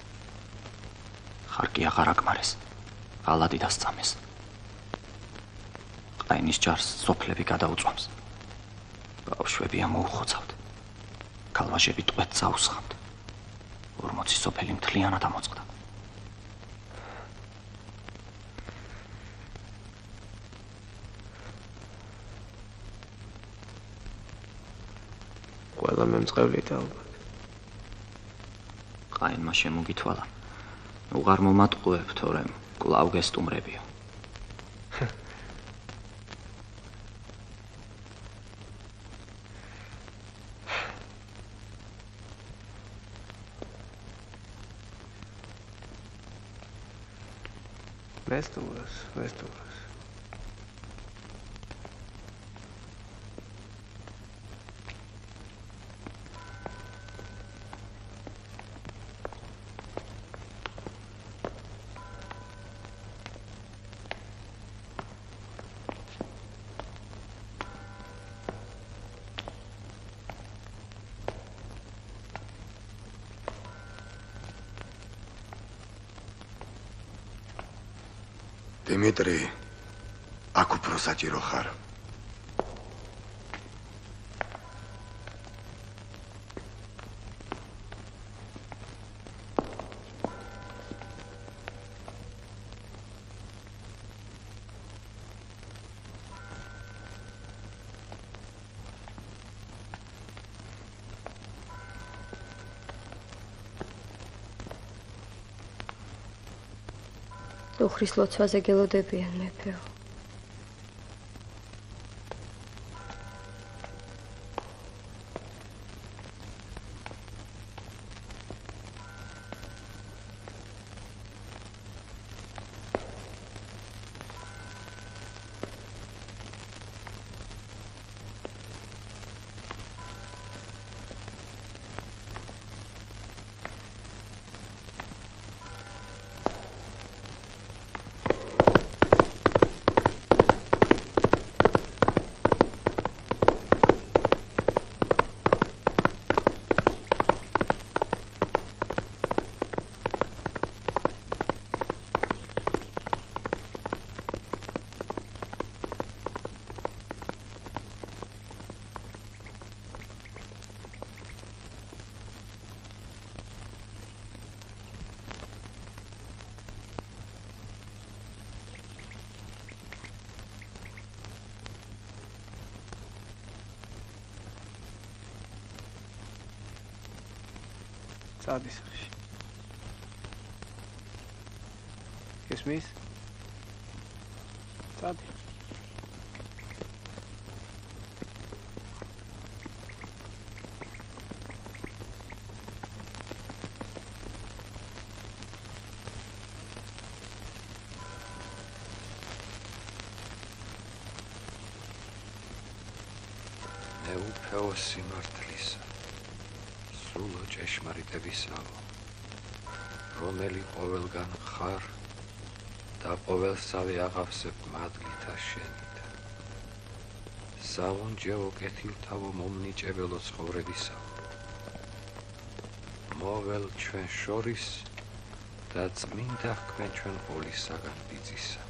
ხარკი აღარ აკმარეს. ღალატი დასწამეს. ყაინის ჯარს სოფლები გადაუწვამს. ბავშვები ამოუხოცავთ. კალვაშები ტყვეთ წაუსხამთ. 40 სოფელი მთლიანად ამოწყდა. ყველა მემწყევლით ალბათ. ყაინმა შემოგითვალა. უღარ მომატყუებ, თორემ კლავ გესტუმრებიო. Vestures, vestures. დიმიტრი საჭირო ხარ უხრის ლოცვაზე გელოდებიან მეფეო. წადის ხში. გესმის? წადი. მე უფეო სიმართლისა სულო ჭეშმარიტებისაო რომელი ყოველგან ხარ და ყოველსავე აღავსებ მადლითა შენით სავონჯეო კეთილთავო მომნიჭებელო ცხოვრებისაო მოվել ჩვენ შორის და წმინდა ჰქმენ ჩვენ ყოვლისაგან ბიწისა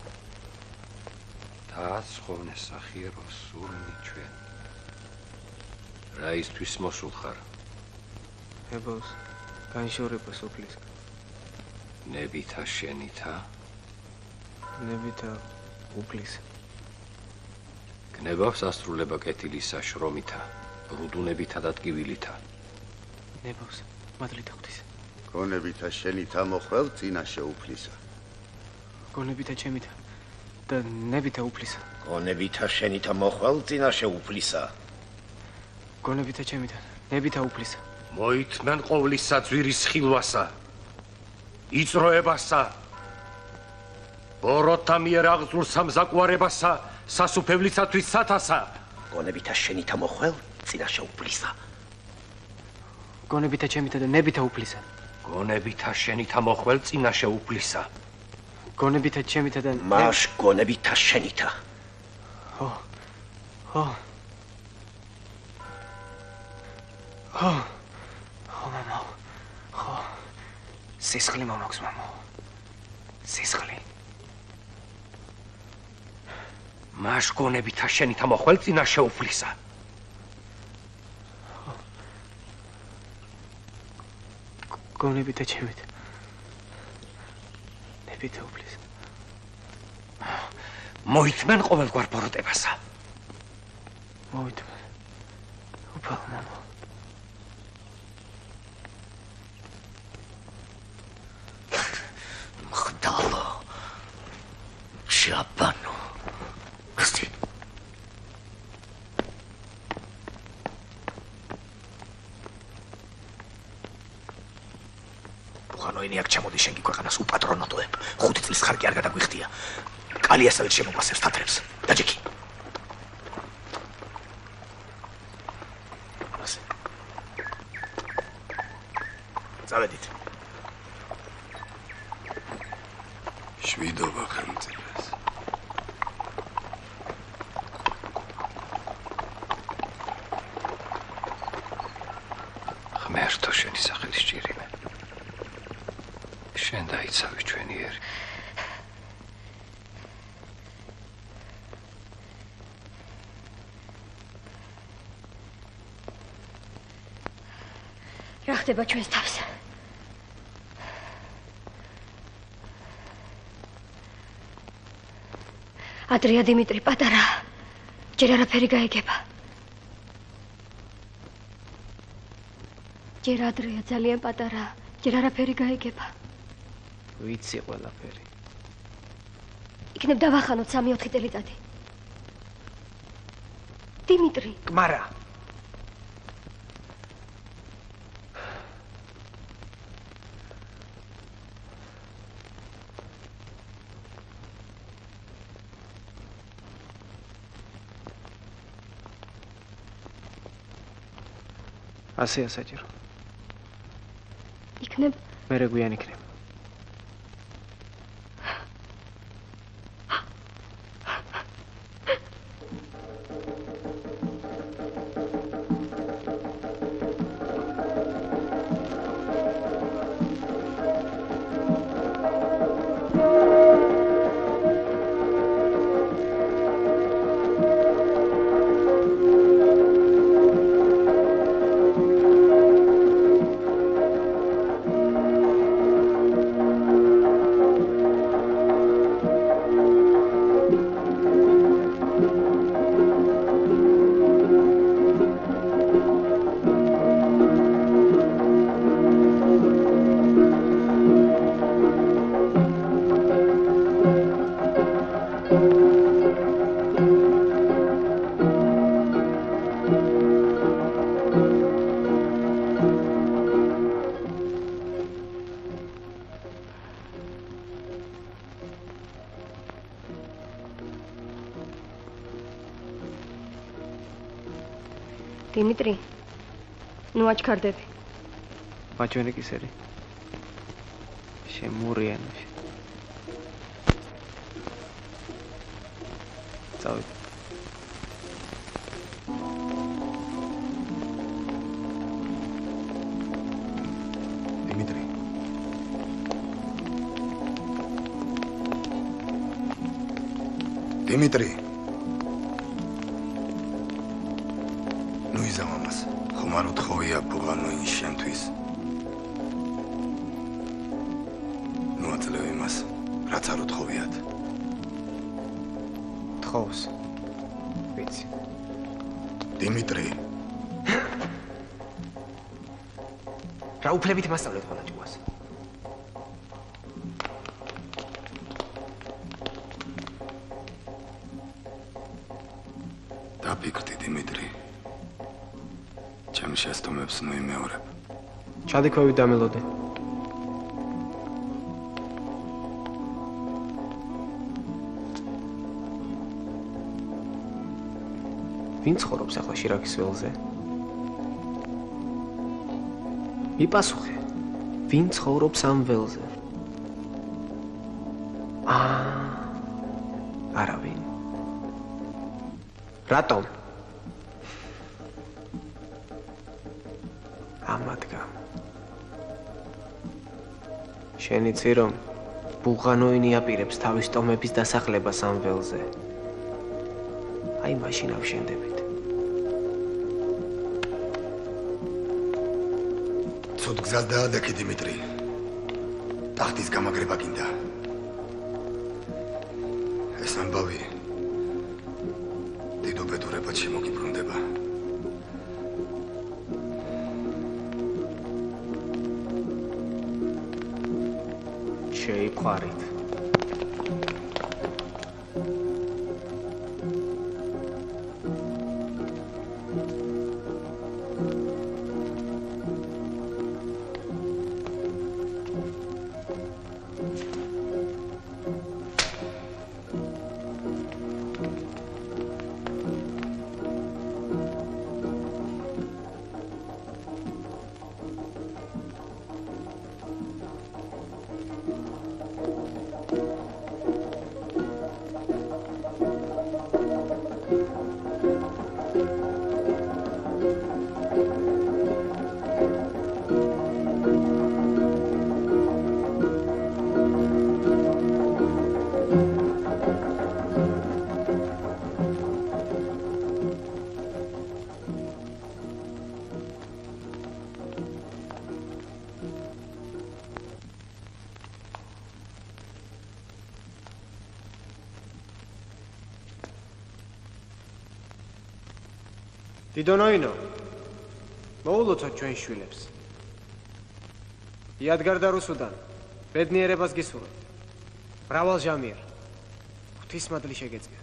დააცხოვნე სახიერო სურნი ჩვენ. რაისთვის მოსულხარ? მოსულ ხარ ებოს განშორება სოფლის ნებითა შენითა. ნებითა უფლის გნებავს ასრულება კეთილისა შრომითა რუდუნებითა და ტკივილითა. ნებავს მადლითა ღვთის გონებითა შენითა მოხვალ წინაშე უფლისა. გონებითა ჩემითა და ნებითა უფლისა. გონებითა შენითა მოხვალ წინაშე უფლისა. გონებითა ჩემითა ნებითა უფლისა მოითმენ ყოვლისა ძვირის ხილვასა იწროებასა ბოროტა მიერ აღძურ სამზაკვარებასა სასუფევლისათვის სათასა გონებითა შენითა მოხვალ წინაშე უფლისა. გონებითა ჩემითა და ნებითა უფლისა. გონებითა შენითა მოხვალ წინაშე უფლისა. გონებითა ჩემითა და მაშ გონებითა შენითა. ჰო ჰო ჰო სისხლი მომაქვს მამო. სისხლი. მაშგონებითა შენითა მოხვალ წინა შეუფლისა. გონებითა ჩემით. ნებითა უფლის. მოითმენ ყოველგვარ ბოროტებასა. მოითმენ. უფალ მამო. შაბანო. გსი. ხანოინი აქ ჩამოდი შენ გიქვეყანას უპატრონოტოებ. ხუთი წლის ხარკი არ გადაგვიხდია. კალი ასევე შემოგვასებს თათრებს. დაჯექი. ასე. წავედით. შვიდობა ხელმწიფეს. ღმერთო შენი სახელი სჭირიმე. შენ დაიცავი ჩვენი ერი. რა ხდება ჩვენს თავს? ადრია დიმიტრი პატარა ჯერ არაფერი გაიგება. ჯერ ადრია ძალიან პატარა, ჯერ არაფერი გაიგება. ვიცი ყველაფერი. იქნებ დავახანოთ 3-4 წელიწადი. დიმიტრი, კმარა. ასე ასაჭირო. იქნებ მე რეგვიან იქნებ. დიმიტრი. ნუ აჩქარდები. მაჩვენე კისერი. შემურიანოში. წავიდე. დიმიტრი. დიმიტრი. ნუ უფლებით მასწავლეთ ყველა ჭუას? დაფიქრდი დიმიტრი. ჩემ შეცდომებს ნუ იმეორებ. ჩადიქვევი დამელოდე. ვინ ცხოვრობს ახლა შირაქის ველზე? მიპასუხე. ვინ ცხოვრობს ამ ველზე? აა არავინ. რატომ? ამადგა შენ იცი რომ ბუღანოინი აპირებს თავის ტომების დასახლებას ამ ველზე აი მაშინ ავშენდებით გზას დაადექი დიმიტრი. ტახტის გამაგრება გინდა დიდონოინო მოულოცოთ ჩვენ შვილებს. იადგარ და რუსუდან ბედნიერებას გისურვებთ. მრავალ ჟამიერ ღვთისმადლი შეგეწიათ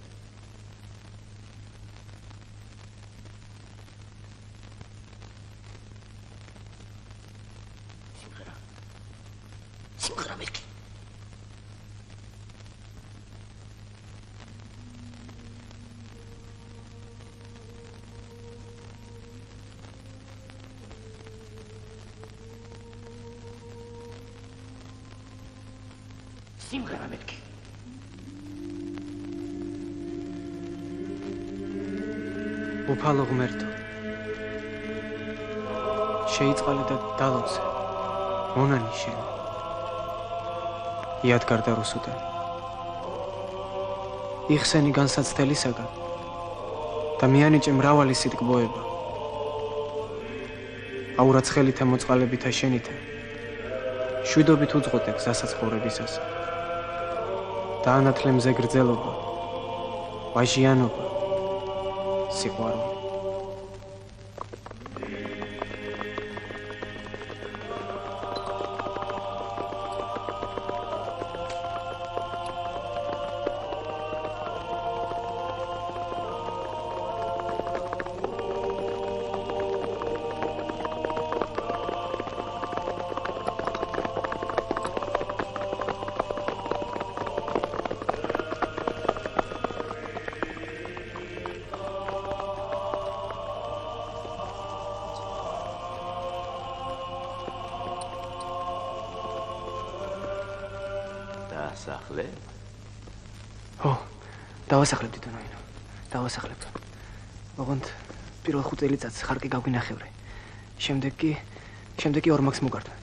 უფალო ღმერთო შეიწყალე და დალოცე. მონანი შენ. იადგარ და რუსუდან იხსენი განსაცდელისაგან. და მიანიჭე მრავალი სიტკბოება აურაცხელითა მოწყალებითა შენითა. შვიდობით უძღოდე გზასაცხოვრებისას. დაანათლე მზე გრძელობა. ვაჟიანობა სიყვარული წელიწადს ხარკი გავგინახევრე შემდეგ კი შემდეგ კი ორმაქს მოგართმევთ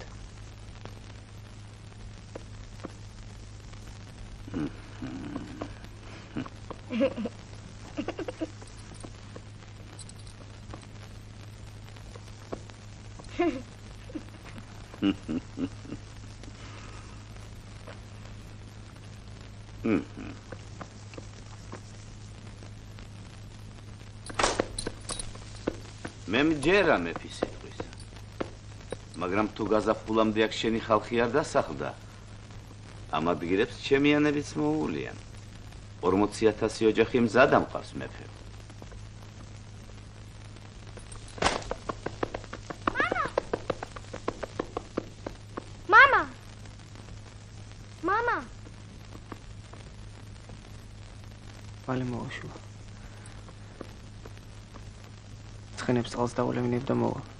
მე მჯერა მეფის სიტყვის თუ გაზაფხულამდე აქ შენი ხალხი არ დასახლდა. ამ ადგილებს ჩემიანებიც მოუვლიან. 40000 ოჯახი მზად ამყავს მეფე მამა მამა მალე მოვაშულა ცხენებს წყალს დავლევნებ და მოვა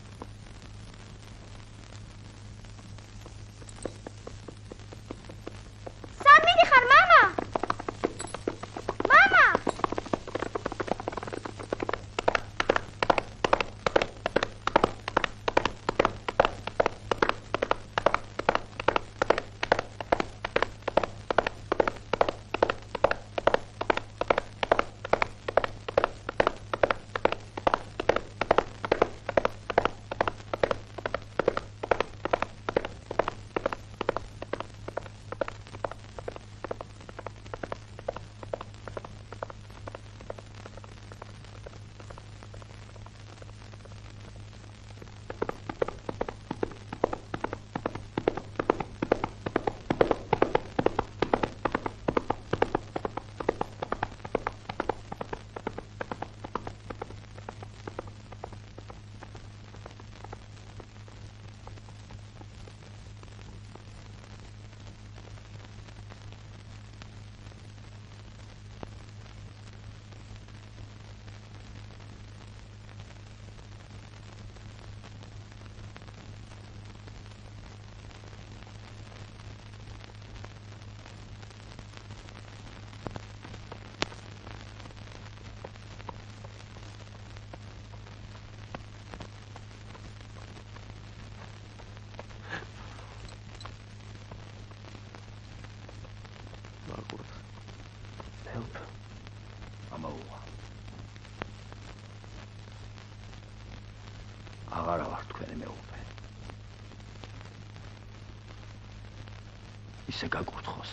ისე გაკურთხოს.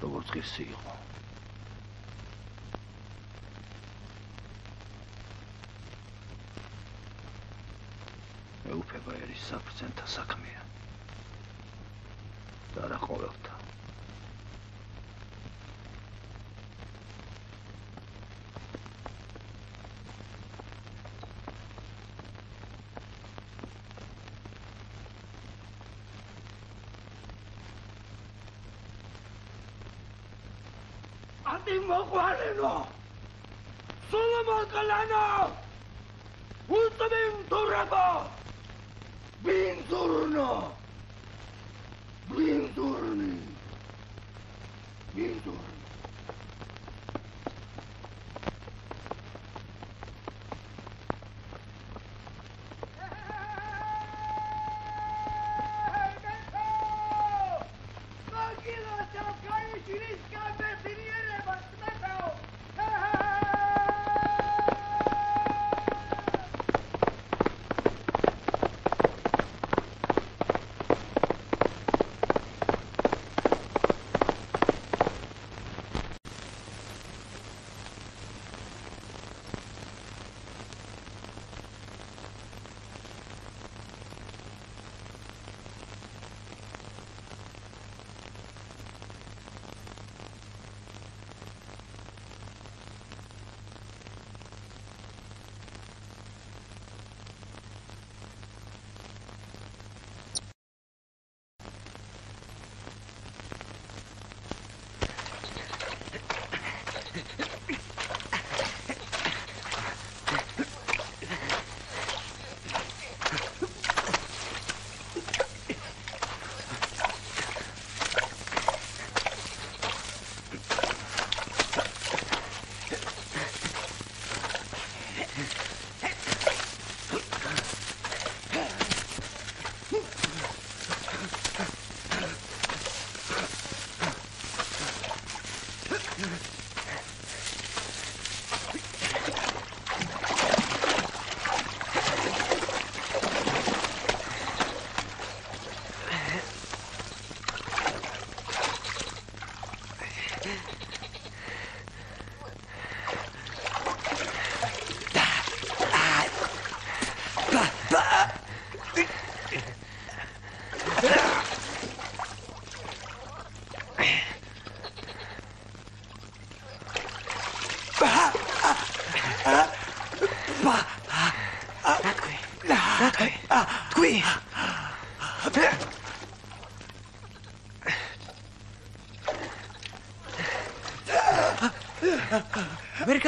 როგორც ღირსი იყო. მეუფება ერის საფრთხენთა საქმეა. Magdaleno! Solo Magdaleno! Ultimim Durrego! Vinturno!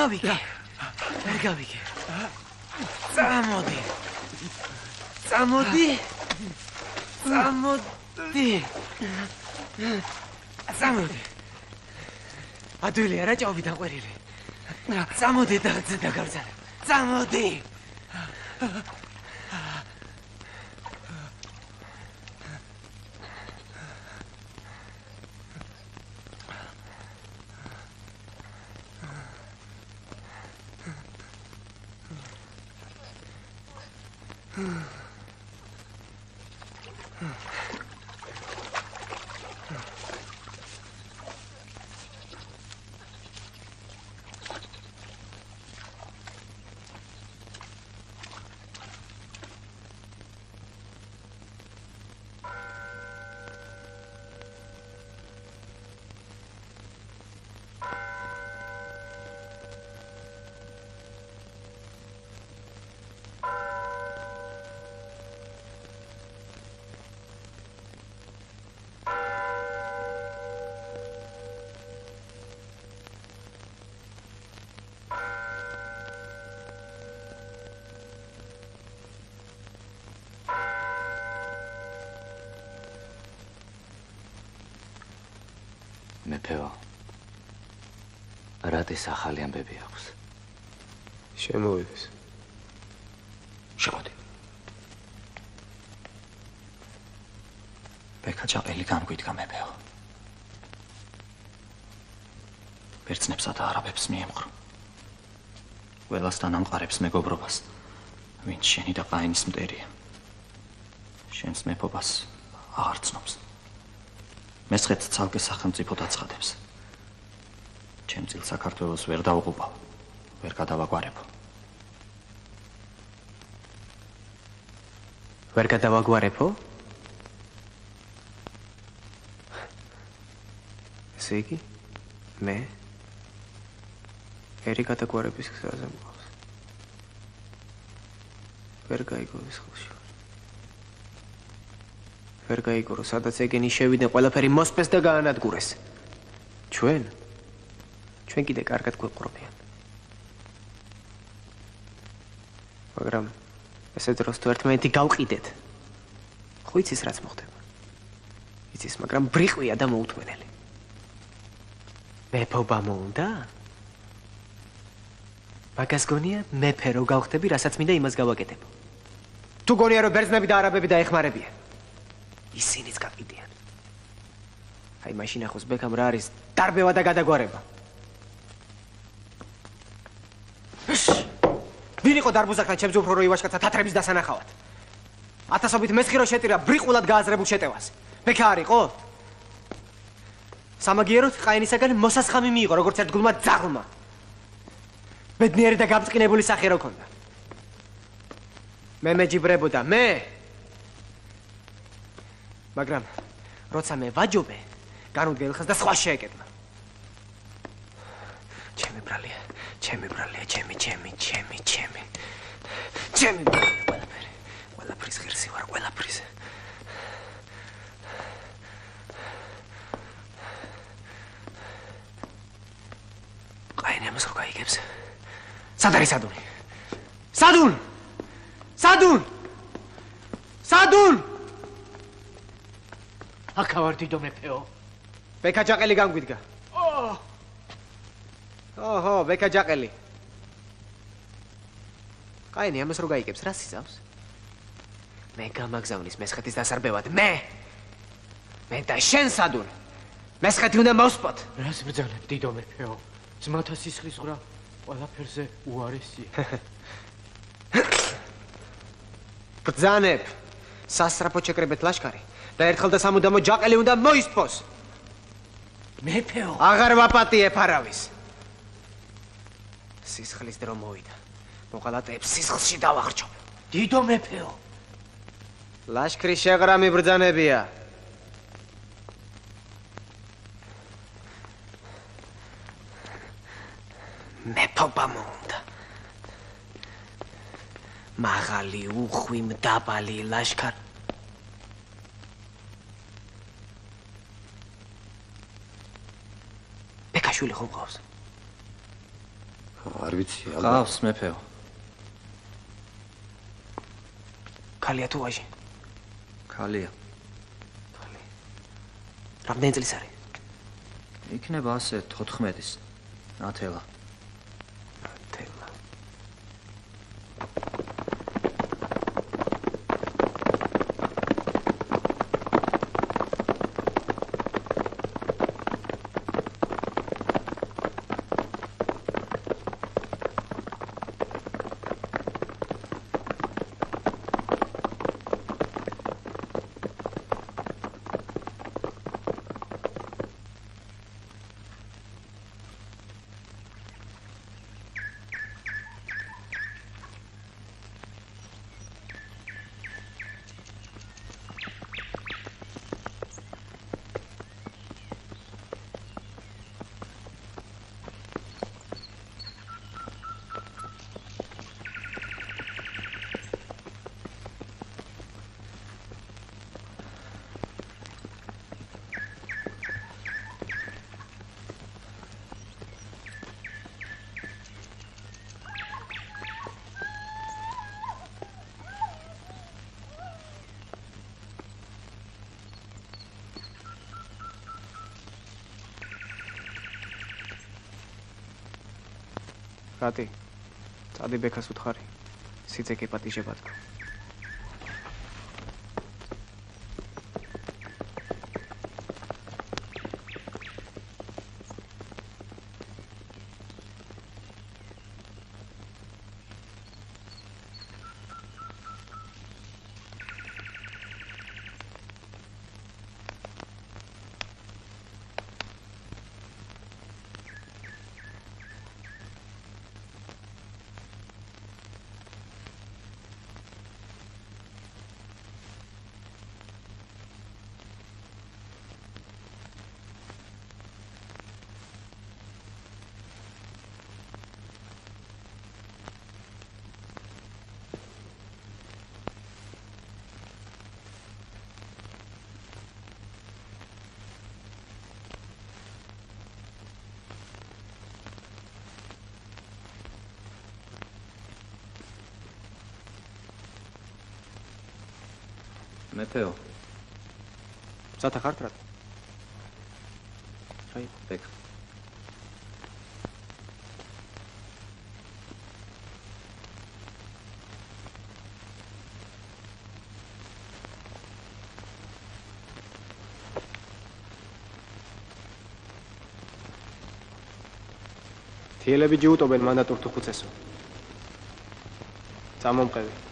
გავიგე ვერ გავიგე წამოდი წამოდი წამოდი წამოდი ადვილი არა ჭაობი დაყვერილი წამოდი და დაგავზანე წამოდი ზუსტად ეს ახალი ამბები აქვს. შემოვიდეს. შემოდი. ბეკაჭაყელი გამგვიდგა მეფეო. ბერძნებსა და არაბებს მიემხრო. ყველას თანამყარებს მეგობრობას, ვინც შენი და ყაინის მტერია. შენს მეფობას აღარ ცნობს. მესხეთს ცალკე სახელმწიფო დაცხადებს. ჩემ წილ საქართველოს ვერ დავღუპავ, ვერ გადავაგვარებო. ვერ გადავაგვარებო? ესე იგი მე ერი გადაგვარების გზაზე მყავს. ვერ გაიგო ეს ხელში. ვერ გაიგო, რომ სადაც ეგენი შევიდნენ, ყველაფერი მოსპეს და გაანადგურეს. ჩვენ ჩვენ კიდე კარგად გვეყრობიან. მაგრამ ესე დროს თუ ერთმანეთი გავყიდეთ. ხო იცის რაც მოხდება? იცის, მაგრამ ბრიყვია და მოუთმენელი. მეფობა მოუნდა? მაგას გონია მეფე რო გავხდები, რასაც მინდა იმას გავაკეთებ. თუ გონია რომ ბერძნები და არაბები დაეხმარებიან. ისინიც გაყიდიან. აი მაშინ ახოს ბექამ რა არის? დარბევა და გადაგვარება. იყო დარბუზაკთან ჩემს უფრო რო ივაშკაცა თათრების დასანახავად? ათასობით მესხირო შეტირა ბრიყულად გააზრებულ შეტევას. ბექა არისო? სამაგიეროდ ყაენისაგან მოსასხამი მიიღო როგორც ერთგულმა ძაღლმა. ბედნიერი და გამწყინებული სახე რო ქონდა. მე მეჯიბრებოდა, მე. მაგრამ როცა მე ვაჯობე, განუდგენელხას და სხვა შეეკეტნა. ჩემი ბრალია, ჩემი ბრალია, ჩემი, ჩემი, ჩემი, ჩემი. ჩემი ყველაფერი. ყველაფრის ღირსი ვარ, ყველაფრის. ყაენი ამას რო გაიგებს? სად არის სადუნი? სადუნ! სადუნ! სადუნ! აქა ვარ დიდო მეფეო. ბექა ჯაყელი განგვიდგა. ოჰ! ოჰო, ბექა ჯაყელი. ყაენი ამას რო გაიგებს, რა სიზავს? მე გამაგზავნის მესხეთის დასარბევად, მე. მე და შენ სადუნ. მესხეთი უნდა მოსპოთ. რას ბრძანებ დიდო მეფეო? ძმათა სისხლის ღრა ყველაფერზე უარესია. ბრძანებ. სასრაფო ჩეკრებეთ ლაშქარი და ერთხელ და სამუდამო ჯაყელი უნდა მოისწოს. მეფეო. აღარ ვაპატიებ არავის. სისხლის დრო მოვიდა. მოყალატებს სისხლში დავახრჩო. დიდო მეფეო. ლაშქრის შეღრამი ბრძანებია. მეფობა მომდა. მაღალი უხვი მდაბალი ლაშქარ ბეკაშვილი ხომ ყავს? არ ვიცი, ალბათ. ყავს მეფეო. ქალია თუ ვაჟი? ქალია. ქალი. რამდენი წლის არის? იქნება ასე 14-ის. ათელა. რატი? წადი ბექას უთხარი. სიცე კეპატიჟებად. სათა ხართ რა? აი ბეკ თიელები ჯიუტობენ მანდატურ თუ ხუცესო წამომყევი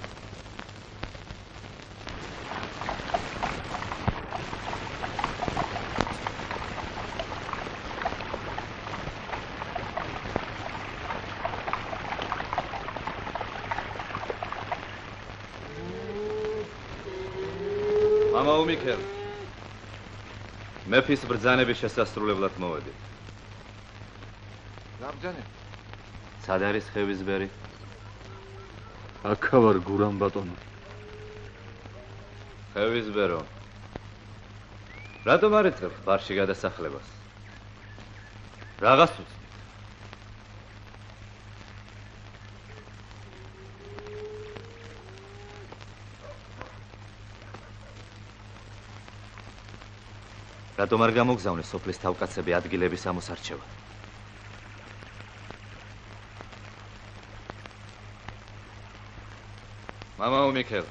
მამაო მიქელ მეფის ბრძანების შესასრულებლად მოვედი გაბძანე სად არის ხევისბერი აქა ვარ გურამ ბატონო. ხევისბერო რატომ არ ეწევ ბარში გადასახლებას? რაღაც რატომ არ გამოგზავნე სოფლის თავკაცები ადგილების ამოსარჩევად მამაო მიქელ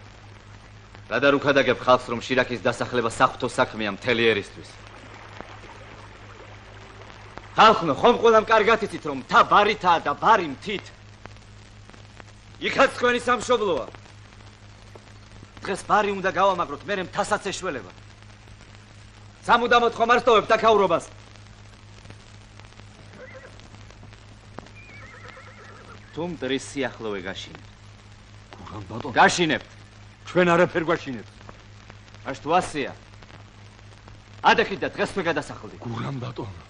გადარუქადაგებ ხალხს რომ შირაქის დასახლება საფრთხო საქმეა მთელი ერისთვის. ხალხო ხომ ყველამ კარგად იცით რომ თა ბარითაა და ბარი მთით? იქაც თქვენი სამშობლოა. დღეს ბარი უნდა გავამაგროთ მე მთასაც ეშველება სამუდამოდ ხომ არ სტოვებ დაქაურობას თუ მტრის სიახლოვე გაშინე გურამ ბატონო. გაშინებთ ჩვენ არაფერ გვაშინებთ აშ თუ ასია ადახით და დღესვე გადასახლდი. გურამ ბატონო.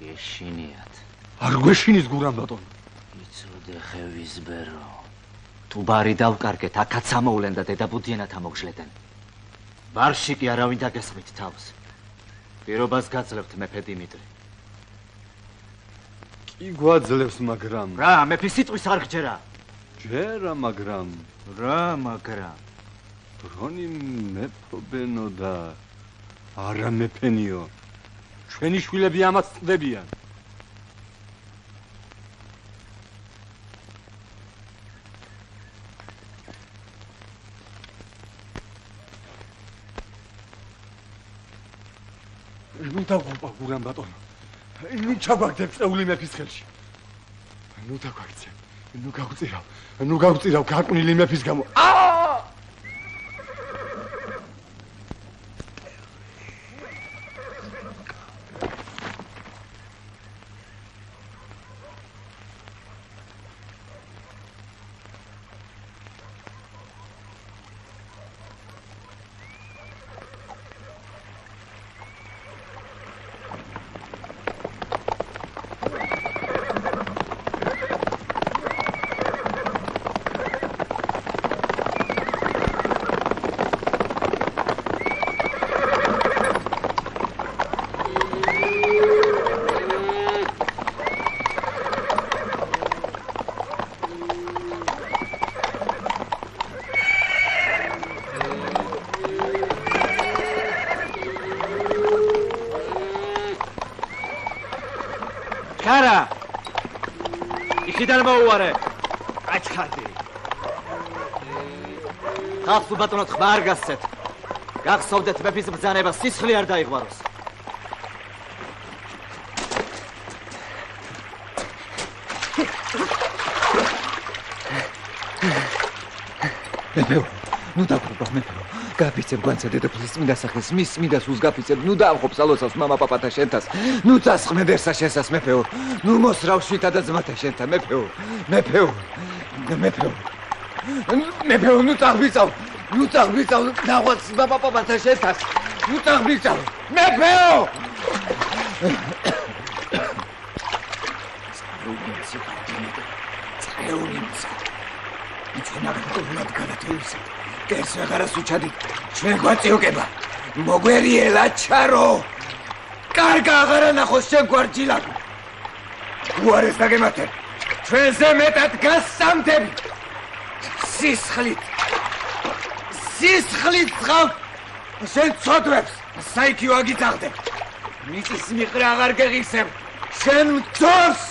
გეშინიათ. არ გვეშინის გურამ ბატონო. იცოდე ხევისბერო. თუ ბარი დავკარგეთ აქაც ამოვლენ და დედაბუდიანად ამოგშლედენ ბარში კი არავინ დაგესმით თავს. პირობას გაძლევთ მეფე დიმიტრი. კი გვაძლევს მაგრამ რა მეფის სიტყვის არ გჯერა? ჯერა მაგრამ რა მაგრამ? რონი მეფობენო და არა მეფენიო ჩვენი შვილები ამას წდებიან ნუ დაგვაპა გურამ ბატონო. ნუ ჩაგვაგდებ წეული მეფის ხელში. ნუ დაგვაგცე ნუ გავწირავ ნუ გავწირავ გაკვნილი მეფის გამო. აა იქიდან მოუარე აჩქარდი ხალხს ბატონო ხმა არ გასცეთ. გახსოვდეთ მეფის ბრძანება სისხლი არ დაიღბაროს მეფეო ნუ დაგვრობა მეფეო გაფიცებ გვანცა დედოფლის წმინდა სახლის მის წმინდას უზგაფიცებ ნუ დაამხობ სალოცავს მამა პაპათა შენთას. ნუ წასხმებერსა შენსას მეფეო. ნუ მოსრავ შვითა და ძმათა შენთა მეფეო. მეფეო. მეფეო. მეფეო ნუ წაღვიწავ. ნუ წაღვიწავ ნაღვაც მამა პაპათა შენთას. ნუ წაღვიწავ. მეფეო! წაუგინცი გადმოდე წაუგინცი იცონა გქონდათ განათებისა კერს აღარას უჩადი ჩვენ გვაწიუკება მოგვერიელა ჩარო. კარგა აღარა ნახოს ჩვენ გვარჯილა უარეს დაგემართე ჩვენზე მეტად გასამდები სისხლით. სისხლით ხავ შენ ცოდვებს საიქიო აგიწახდე მიწის მიყრა აღარ გეღისებ. შენ მძორს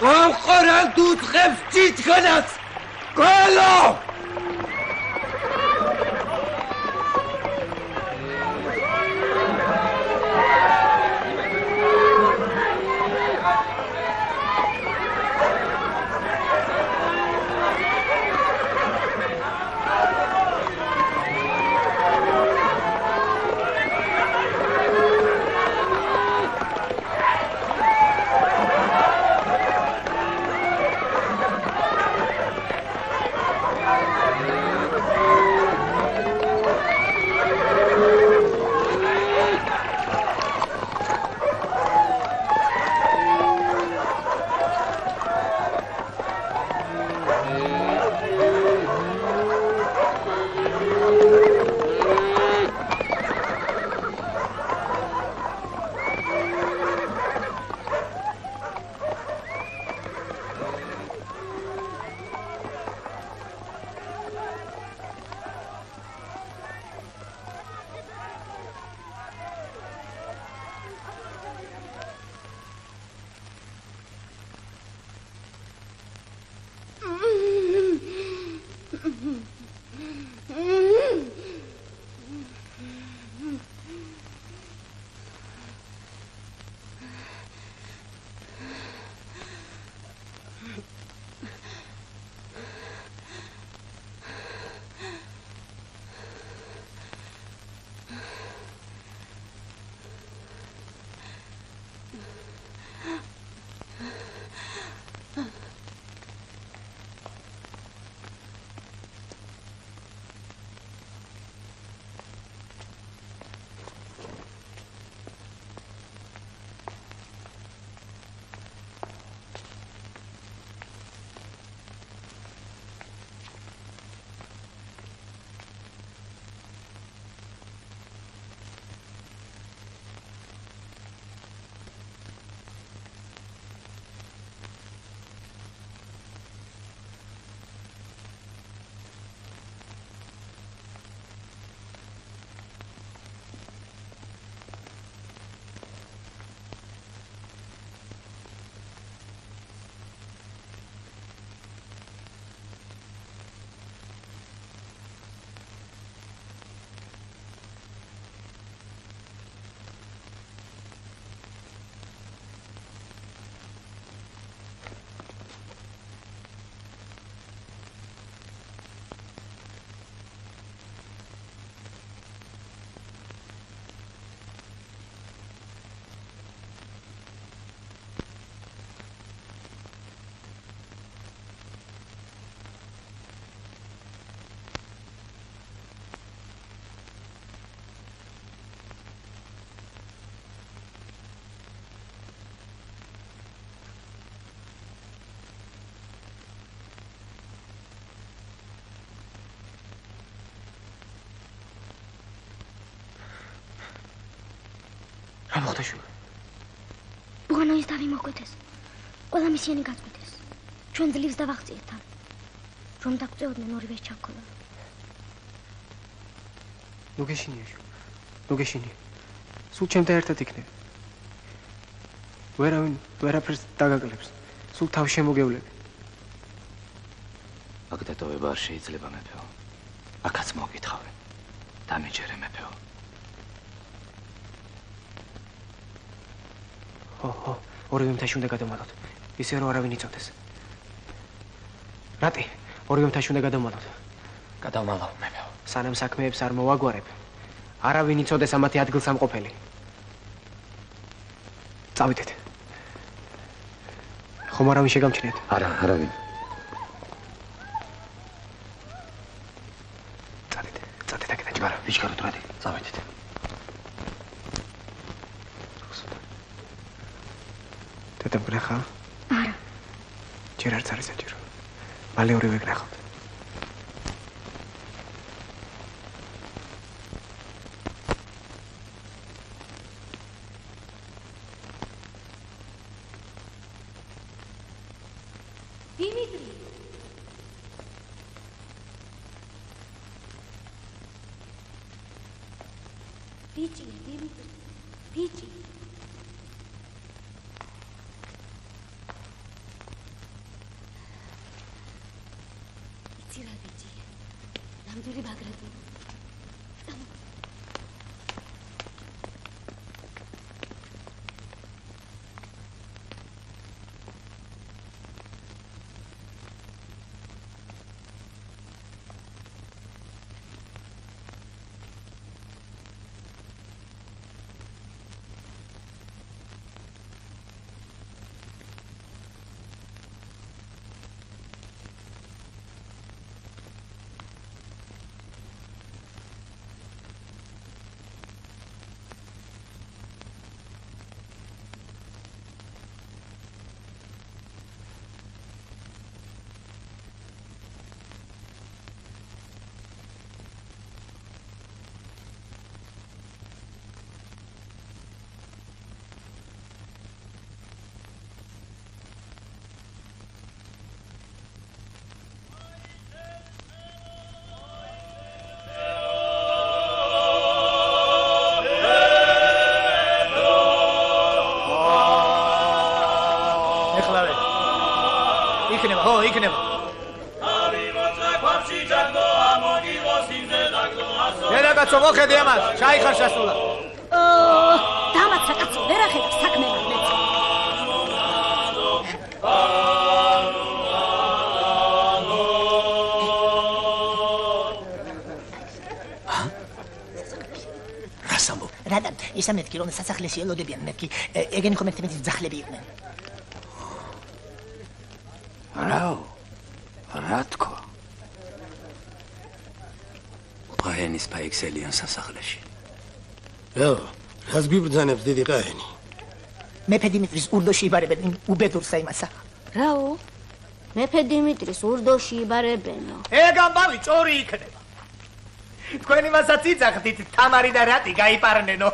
ყოყორან დუთხებს 快乐 რა მოხდა შუ? ბუღანოის თავი მოგვედეს. ყველა მისიანი გაწყვეტეს. ჩვენ ძლივს დავახციეთ თან. რომ დაგწეოდნენ ორივე ჩაქოლა. ნუ გეშინია შუ. ნუ გეშინია. სულ ჩემთან ერთად იქნები. ვერავინ ვერაფერს დაგაკლებს. სულ თავ შემოგევლები. აქ დატოვება არ შეიძლება მეფეო. აქაც მოგითხავენ. დამეჯერე მეფეო. ხო, ორივე მთაში უნდა გადავმალოთ. ისე რომ არავინ იცოდეს. რატი? ორივე მთაში უნდა გადავმალოთ. გადავმალავ მეფეო. სანამ საქმეებს არ მოვაგვარებ, არავინ იცოდეს ამათი ადგილსამყოფელი. წავიდეთ. ხომ არავინ შეგამჩნიათ? არა, არავინ. წადით, წადით აქედან ჯგარა, ვიჩქაროთ რადი, წავიდეთ. დედა მგნახა? არა. ჯერ არც არის საჭირო. მალე ორივე გნახავთ. დედაკაცო, მოხედე ამას, ჩაიხარ სასულა. დამაცა კაცო, ვერ ახედავ საქმე მე. რას ამბობ? რადა, ისა მეთქი რომ სასახლეში ელოდებიან მეთქი, ეგენი ხომ ერთმანეთის ძახლები იყვნენ. რაო? რა თქო? ფაიქსელიან სასახლეში. რაო? რას გვიბრძანებს დიდი ყაენი? მეფე დიმიტრის ურდოში იბარებენ უბედურს აიმასა. რაო? მეფე დიმიტრის ურდოში იბარებენო. ეგ ამბავი წორი იქნება. თქვენი მასაც იცახდით თამარი და რატი გაიპარნენო.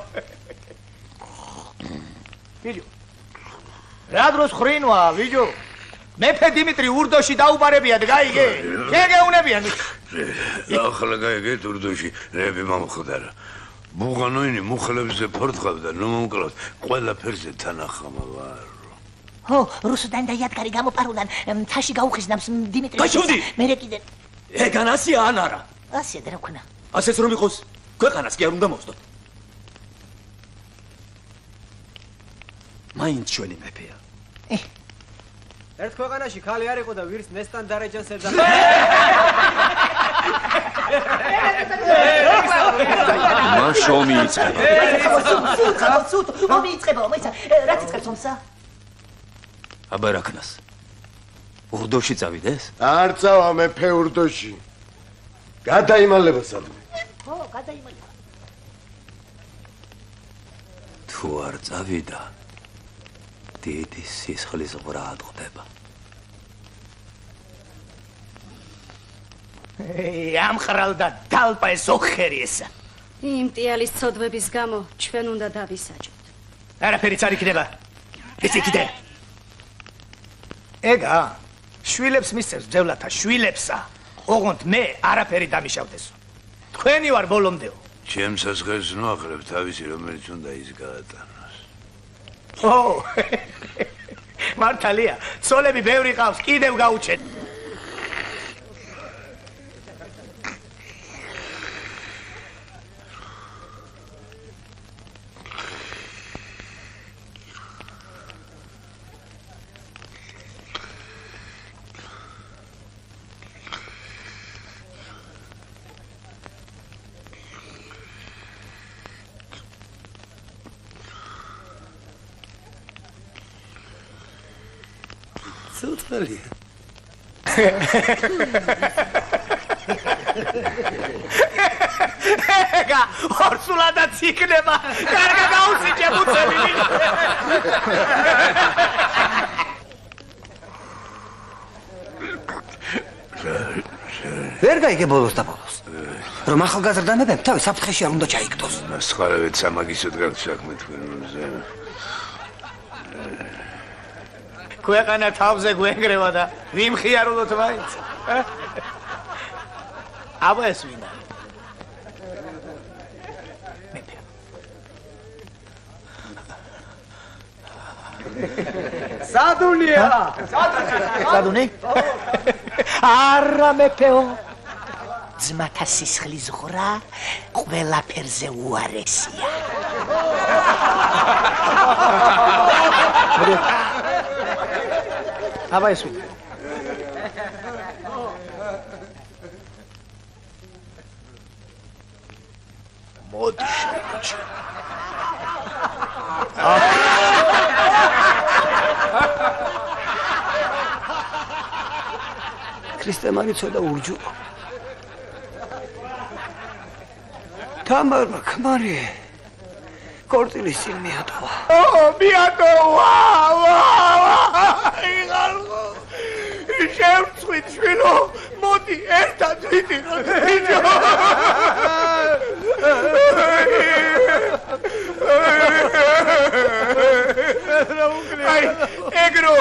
ვიჯო. რა დროს ხრინვა, ვიჯო? მეფე დიმიტრი ურდოში დაუბარებიათ, გაიგე? შეგეუნებიან. ახლა გაიგე თურდოში რები მომხდარა. ბუღანოინი მუხლებზე ფორთხავდა, ნუ მომკლავთ, ყველა ფერზე თანახამა ვარ. ხო, რუსუდან და იადგარი გამოპარულან, თაში გაუხიზნავს დიმიტრი. გაჩვდი! მერე კიდე ეგან ასია ან არა? ასია და რა ქნა? ასეც რომ იყოს, ქვეყანას კი არ უნდა მოსდოთ. მაინც ჩვენი მეფეა. ერთ ქვეყანაში ხალი არ იყო და ვირს ნესტან დარეჯანს ეძახა. მან შომი იწება. ხალხ ცუდ, ომი იწება, მოიცა, რა თიწყებს ომსა? აბა რაკნას. ურდოში წავიდეს? არ წავა მეფე ურდოში. გადაიმალება სადმე. ხო, გადაიმალება. თუ არ წავიდა, დიდი სისხლის ღვრა ატყდება. ეი, ამხრალდა დალპა ეს ოხერი ესა. იმ ტიალის ცოდვების გამო ჩვენ უნდა დავისაჯოთ. არაფერიც არ იქნება. ეს იქიდე. ეგა შვილებს მისცეს ძევლათა შვილებსა. ოღონდ მე არაფერი დამიშავდეს. თქვენი ვარ ბოლომდეო. ჩემ სასხელს ნოახლებ თავისი რომელიც უნდა ის გაატანოს. ო! მართალია, ცოლები ბევრი ყავს, კიდევ გაუჩენ. ეგა ორსულადაც იქნება. კარგა გაუსიჯე მუცელი. ვერ გაიგე ბოლოს და ბოლოს. რომ ახალგაზრდა მეფემ თავი საფრთხეში არ უნდა ჩაიგდოს. სხვაებიც სამაგისოდ გაქვს საქმე თქვენზე. ქვეყანა თავზე გვენგრევა და ვიმხიარულოთ მაინც. აბა ეს ვინა? მეფე. სადუნია! სადუნი? არა მეფეო. ძმათა სისხლის ღრა ყველაფერზე უარესია. აბა ეს მოდი შემოჩ ქრისტე მარიცო და ურჯულო თამარმა ქმარი კორტილის წინ მიატოვა. ო მიატოვა იღალღო შევწვით შვილო მოდი ერთად ვიდიღოთ ბიჭო აი ეგრო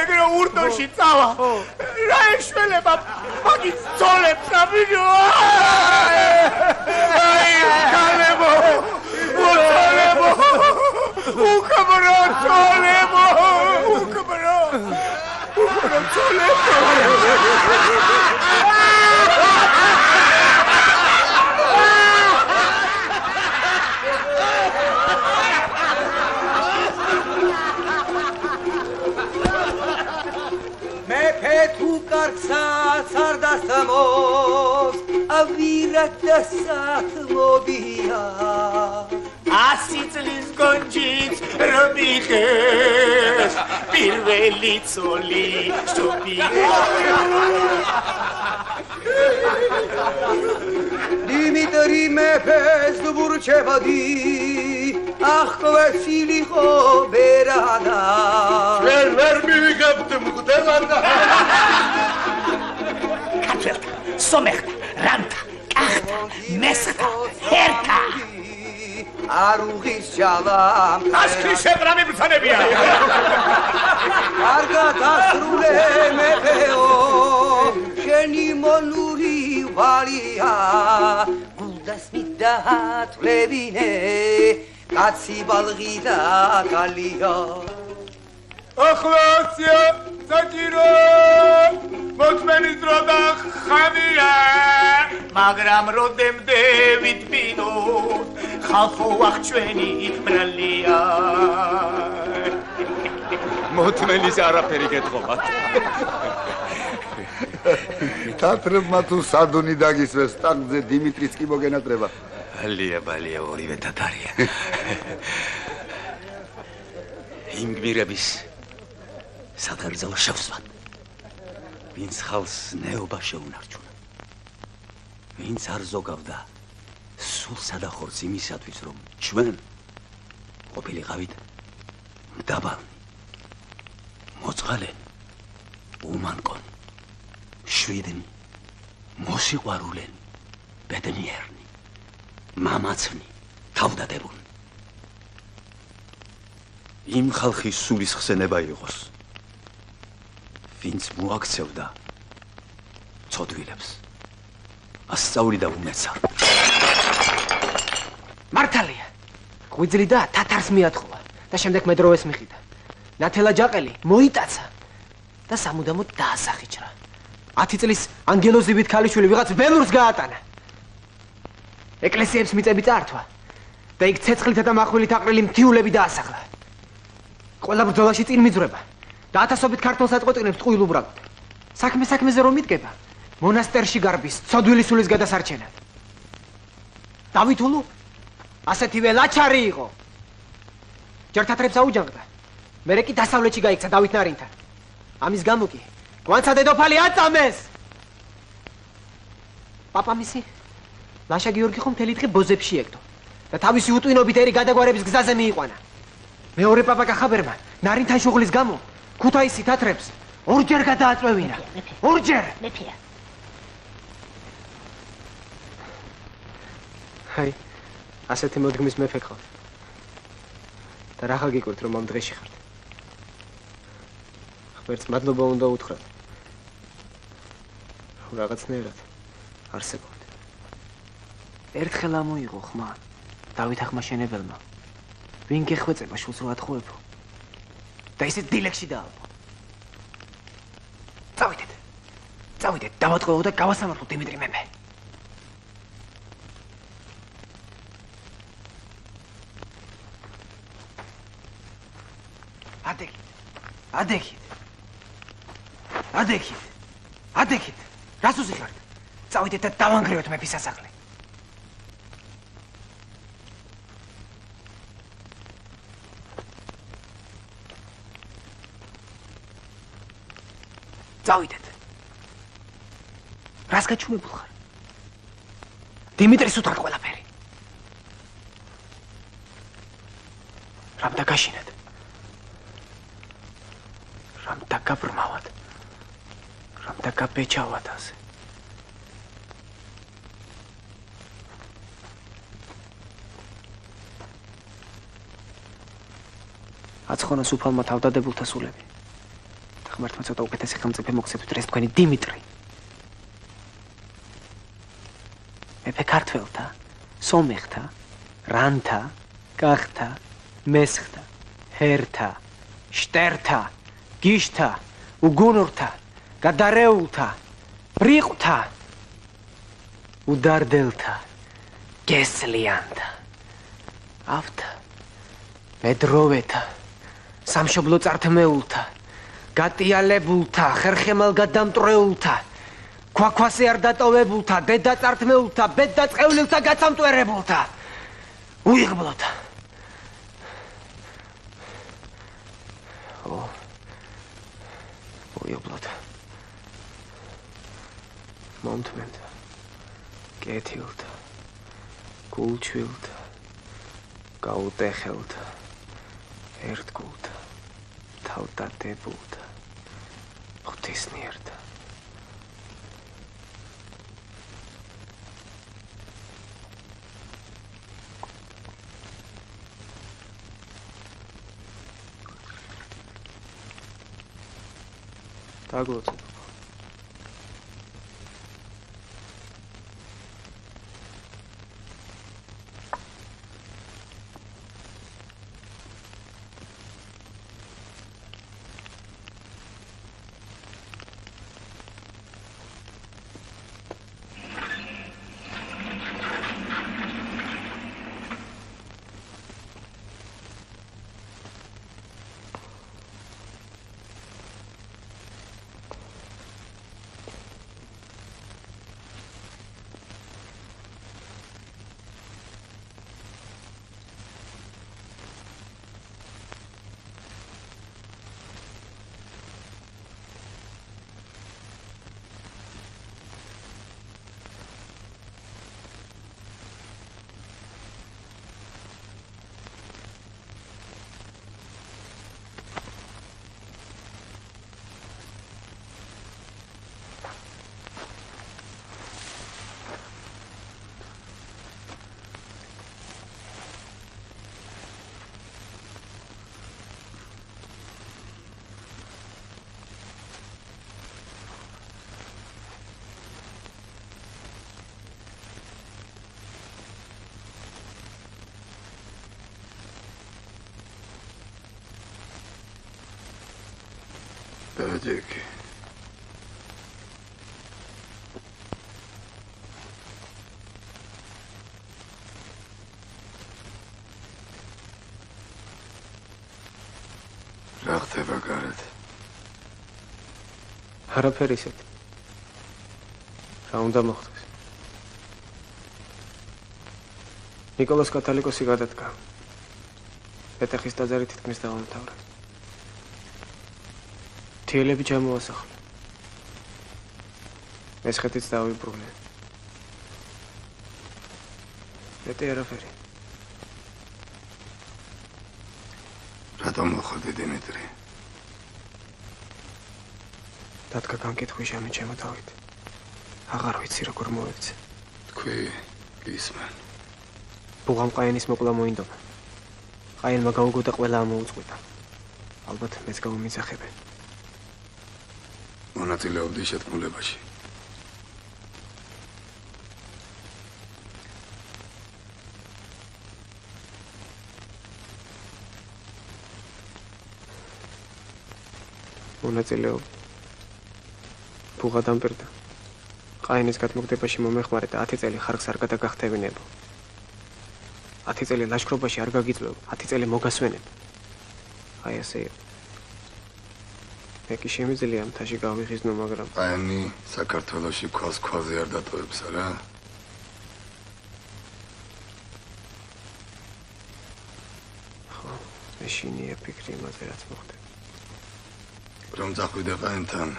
ეგრო ურდოში წავა. რა ეშველება მაგის ძოლებს რა ბიჭო აი კალებო हुक्मरान सालेब हुक्मरान हुक्मरान सालेब Kar saat sarda samos, avirat da saat mobiyar. ასი წლის გონჯით რომ იხეს პირველი ცოლი შტოპია დიმიტრი მეფეს ვურჩებოდი ახ კვეცილიყო ბერადა. ვერ ვერ მივიღებთ მღვდელად ქართველთა სომეხთა რანთა კახთა მესხთა ჰერთა არუღის ჯალა ასკი შებრამი ბრძანებია. კარგად ასრულე მეფეო. შენი მონური ვალია. გულდას მიდათვლებინე კაცი ბალღი და კალია ახლაცია საჭირო მოწმენის დრო და ხანია მაგრამ როდემდე ვიტბინო ხალხო აღჩვენი ბრალია მოთმენის არაფერი გეთხოვათ. თათრებმა თუ სადუნი დაგისვეს ტანკზე დიმიტრიც კი მოგენატრება. ალია ბალია ორივე თათარია. იმ გმირების სათერძო შევსვათ. ვინც ხალს ნეობა შეუნარჩუნა. ვინც არ ზოგავდა სულსა და ხორცს იმისათვის რომ ჩვენ ყოფილიყავით დაბალ მოწყალენ უმანკონ შვიდნი მოსიყვარულენ ბედნიერნი მამაცნი თავდადებულნი იმ ხალხის სულის ხსენება იყოს ვინც მოაქცევდა ცოდვილებს. ასწავლი და უმეცა. მართალია. ღვიძლი და თათარს მიათხოვა და შემდეგ მედროვეს მიხიდა ნათელა ჯაყელი მოიტაცა და სამუდამოდ დაასახიჭრა. 10 წლის ანგელოზივით ქალიშვილი ვიღაც ველურს გაატანა. ეკლესიებს მიწები წართვა და იქ ცეცხლითა და מחვილით აყრილი მთიულები დაასახლა. ყველა ბრძოლაში წინ მიძრება და ათასობით ქართულ საწყვეტილებს ტყუილ უბრალოდ. საქმე საქმეზე რომ მიდგება მონასტერში გარბის ცოდვილი სულის გადასარჩენად დავითულუ? ასეთივე ლაჩარი იყო. ჯერ თათრებს აუჯანყდა მერე კი დასავლეთში გაიქცა დავით ნარინთან. ამის გამო კი გვანცა დედოფალი აწამეს! პაპამისი ლაშა გიორგი ხომ მთელი დღე ბოზებში ეკდო და თავისი უტვინობით ერი გადაგვარების გზაზე მიიყვანა. მეორე პაპა კახაბერმა ნარინთან შუღლის გამო ქუთაისი თათრებს ორჯერ გადააწვევინა. ორჯერ. მეფეა. აი ასეთი მოდგმის მეფე ხარ და რა ხაგიკვირთ რომ ამ დღეში ხართ? ღმერთს მადლობა უნდა უთხრათ. რაღაცნაირად. არსებობთ. ერთხელ ამოიღო ხმა დავით აღმაშენებელმა ვინ გეხვეწება შულს რა ათხოვებო და ისე დილექსი დაალბო. წავიდეთ. წავიდეთ, დავატყუო და გავასამართლო დიმიტრი მეფე. ადექით. ადექით. ადექით. ადექით. რას უზიხართ? წავიდეთ და დავანგრევთ მეფის სასახლე. წავიდეთ. რას გაჩუმებულ ხარ? დიმიტრის უთხრა ყველაფერი. რამ დაგაშინეთ? რამ დაგაბრმავად? რამ დაგაბეჭავად ასე? აცხონას უფალმა თავდადებულთა სულები. ღმერთმა ცოტა უკეთესი ხელმწიფე მოგცეთოთ ეს თქვენი დიმიტრი. მეფე ქართველთა, სომეხთა, რანთა, კახთა, მესხთა, ჰერთა, შტერთა, გიშთა, უგუნურთა, გადარეულთა, ბრიყთა, უდარდელთა, გესლიანთა. ავთა მედროვეთა სამშობლო წართმეულთა გატიალებულთა ხერხემალ გადამტრეულთა ქვაქვასე არ დატოვებულთა დედა წართმეულთა ბედა წევლილთა გაცამტვერებულთა. უიღბლოთ. ო უიღბლოთ. მომთმენთ. კეთილთა გულჩვილთა გაუტეხელთა ერთგულთა თავდადებულთა Тут ei snirdz. Tā glūdzi. დავდეკი რა ხდება გარეთ? არაფერი ისეთ. რა უნდა მოხდეს? نيكولاس კათალიკოსი გადადგა. პეტეხის ტაძარი თითქმის დაამთავრეს. თიელები ჩამოასახლა. მესხეთიც დავიბრუნე. მეტი არაფერი. რატომ მოხდი დიმიტრი? დათქა განკითხვი შემე ჩემო თავით. აღარ ვიცი როგორ მოექცე. თქვი გისმენ. ბუღამ ყაენის მოკლა მოინდომა. ყაენმა გაუგო და ყველა ამოუწყვეტა. ალბათ მეც გამომიცახებენ. მონაწილეობდი შეთქმულებაში. მონაწილეობა ბუღა დამპირდა ყაინის გადმოგდებაში მომეხმარე და 10 წელი ხარგს არ გადაგახტევინებო 10 წელი ლაშქრობაში არ გაგიწვევ 10 წელი მოგასვენებ აი ასე ეკი შემიძლია მთაში გავიღიზნო მაგრამ ყაენი საქართველოსი ქვალს ქვალზე არ დატოვებს არა ხო ეშინია ფიქრი იმაზე რაც მოხდა რომ წახვიდე ყაენთან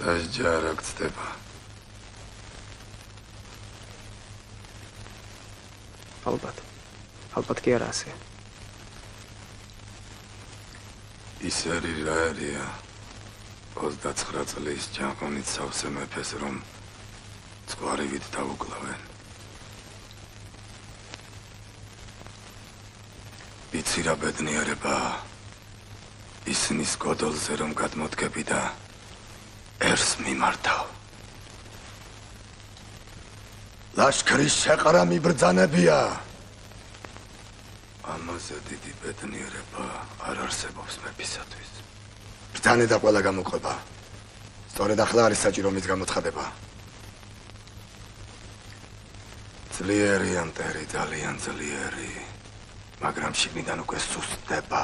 დასჯა რა გწდება ალბათ. ალბათ კი არა ასე. ის არის რა არია? 29 წლის ჯანყონით სავსე მეფეს რომ წვარივით დაუკლავენ. იცი რა ბედნიერება ისინი სკოდოლზე რომ გადმოდგები და ერს მიმართავ. ლაშქრის შეყრა მიბრძანებია. ამაზე დიდი ბედნიერება არ არსებობს მეფისათვის. ბრძანე და ყველა გამოყვება. სწორედ ახლა არის საჭირო მის გამოცხადება. ძლიერი ანტერი ძალიან ძლიერი. მაგრამ შიგნიდან უკვე სუსტდება,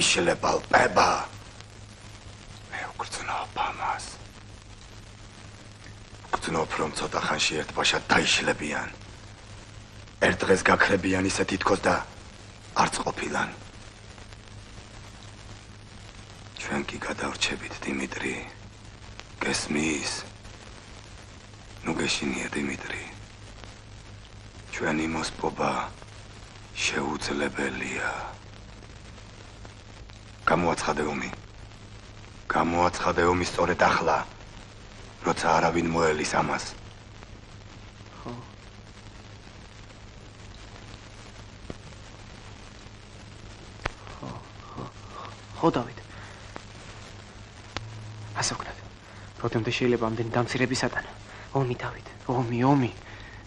იშლება, ლპება. მე უგრძნობ ამას. გძნობ რომ ცოტა ხანში ერთ ბაშად დაიშლებიან ერთ დღეს გაქრებიან ისე თითქოს და არც ყოფილან ჩვენ კი გადავრჩებით დიმიტრი გესმის ნუ გეშინია დიმიტრი ჩვენი მოსპობა შეუძლებელია გამოაცხადე ომი გამოაცხადე ომი სწორედ ახლა როცა არავინ მოელის ამას. ხო. ხო, ხო. ხო, დავით. ასე ვქნათ. როდემდე შეიძლება ამდენი დამცირებისადან? ომი, დავით. ომი, ომი.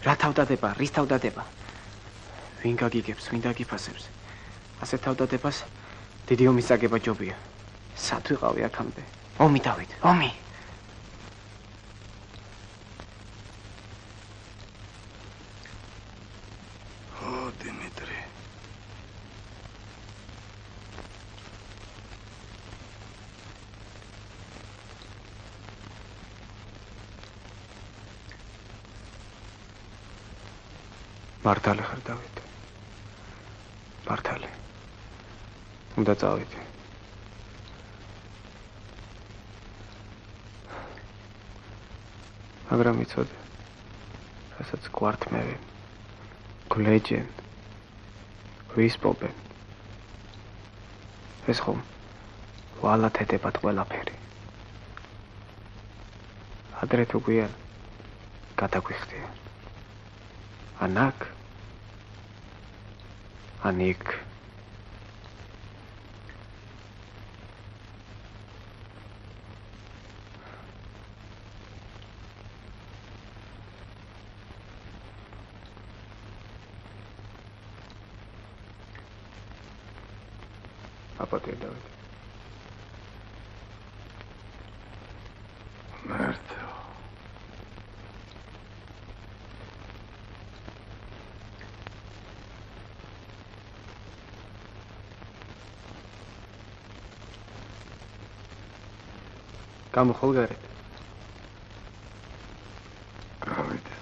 რა თავდადება, რის თავდადება? ვინ გაგიგებს, ვინ დაგიფასებს? ასე თავდადებას დიდი ომის წაგება ჯობია. სად ვიყავი აქამდე? ომი, დავით. ომი. მართალი ხარ დავით მართალი უნდა წავიდე. მაგრამ იცოდე რასაც კვარტმევი გლეჯენ ვისპობენ. ეს ხომ? ვალათ ედებათ ყველაფერი. ადრე თუ გვიან გადაგვიხდიან. ანაკ Anik. Apa გამოხვალ გარეთ. გავიდე.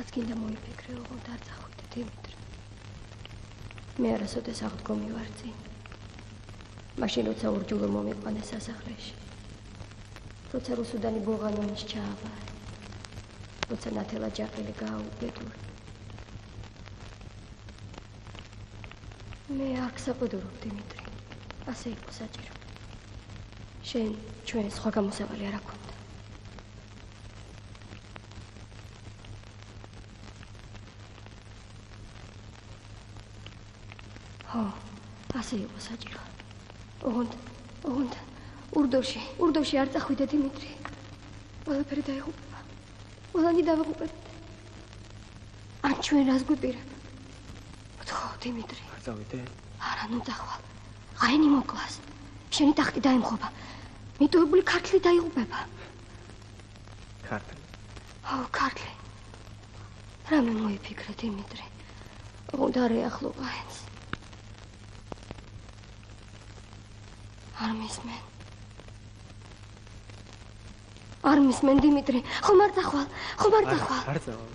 რაც გინდა მოიფიქრე, ოღონდ არ წახვიდე, დიმიტრი. მე არასოდეს აღდგომი ვარ წინ. მაშინ როცა ურჯულო მომიყვანე სასახლეში. როცა რუსუდანი ბოღანონის ჩააბარე. როცა ნათელა ჯაყელი გააუბედურ. მე არ გსაყუდრობ, დიმიტრი. ასე იყო საჭირო. შენ ჩვენ სხვა გამოსავალი არ აქვს. ხო, ასე იყო საჭირო. ოღონდ, ოღონდ ურდოში, ურდოში არ წახვიდე დიმიტრი. ყველაფერი დაიღუპება. ყველანი დავიღუპებთ. ან ჩვენ რას გვიპირებ? ხო, დიმიტრი. არ წავიდე? არა, ნუ დახვალ. აენი მოკლას. შენი ტახტი დაემხობა. მიტოვებული ქართლი დაიღუპება. ქართლი. ო, ქართლი. რამე მოიფიქრე, დიმიტრი? ოღონდ არ ეახლო არ მისმენ. არ მისმენ დიმიტრი. ხომ არ დახვალ? ხომ არ დახვალ? არ წავალ.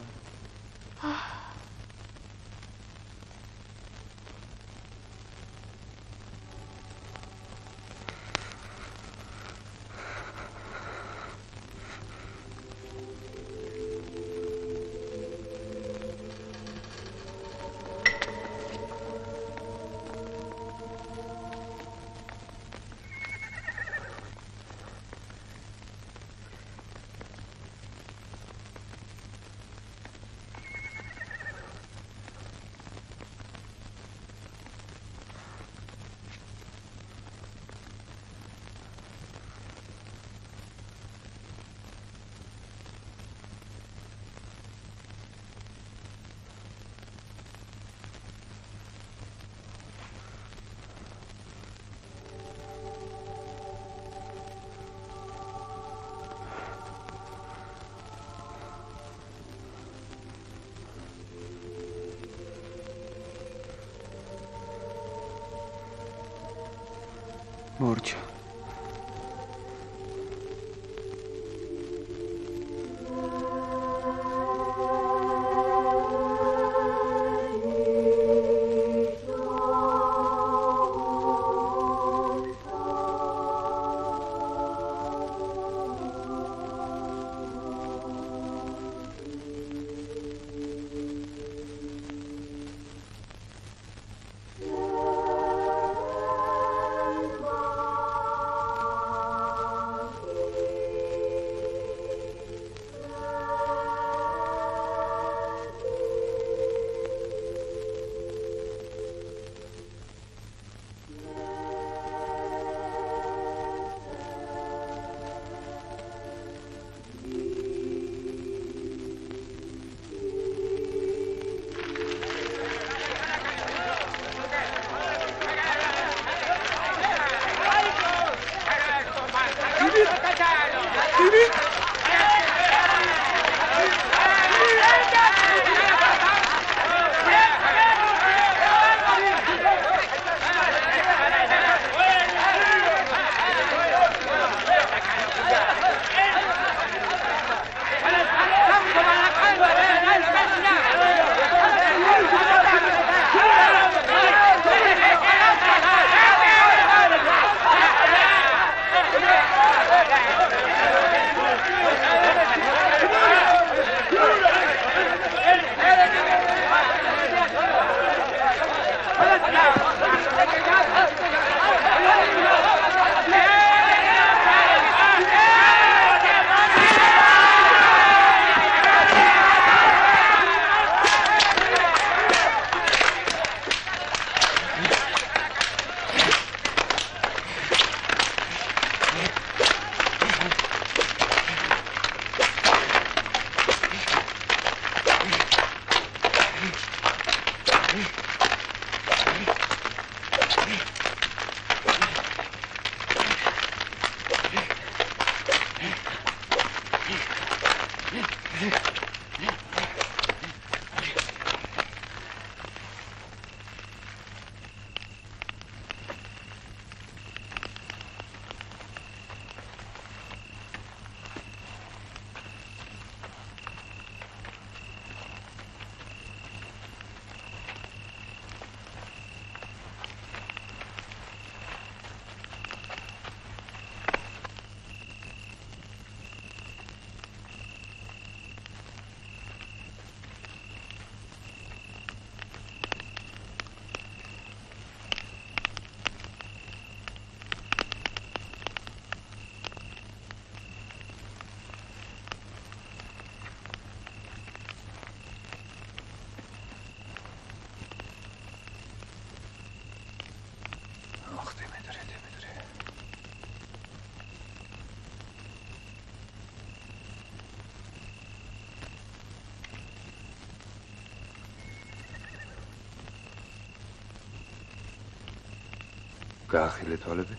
გაახილე თვალები?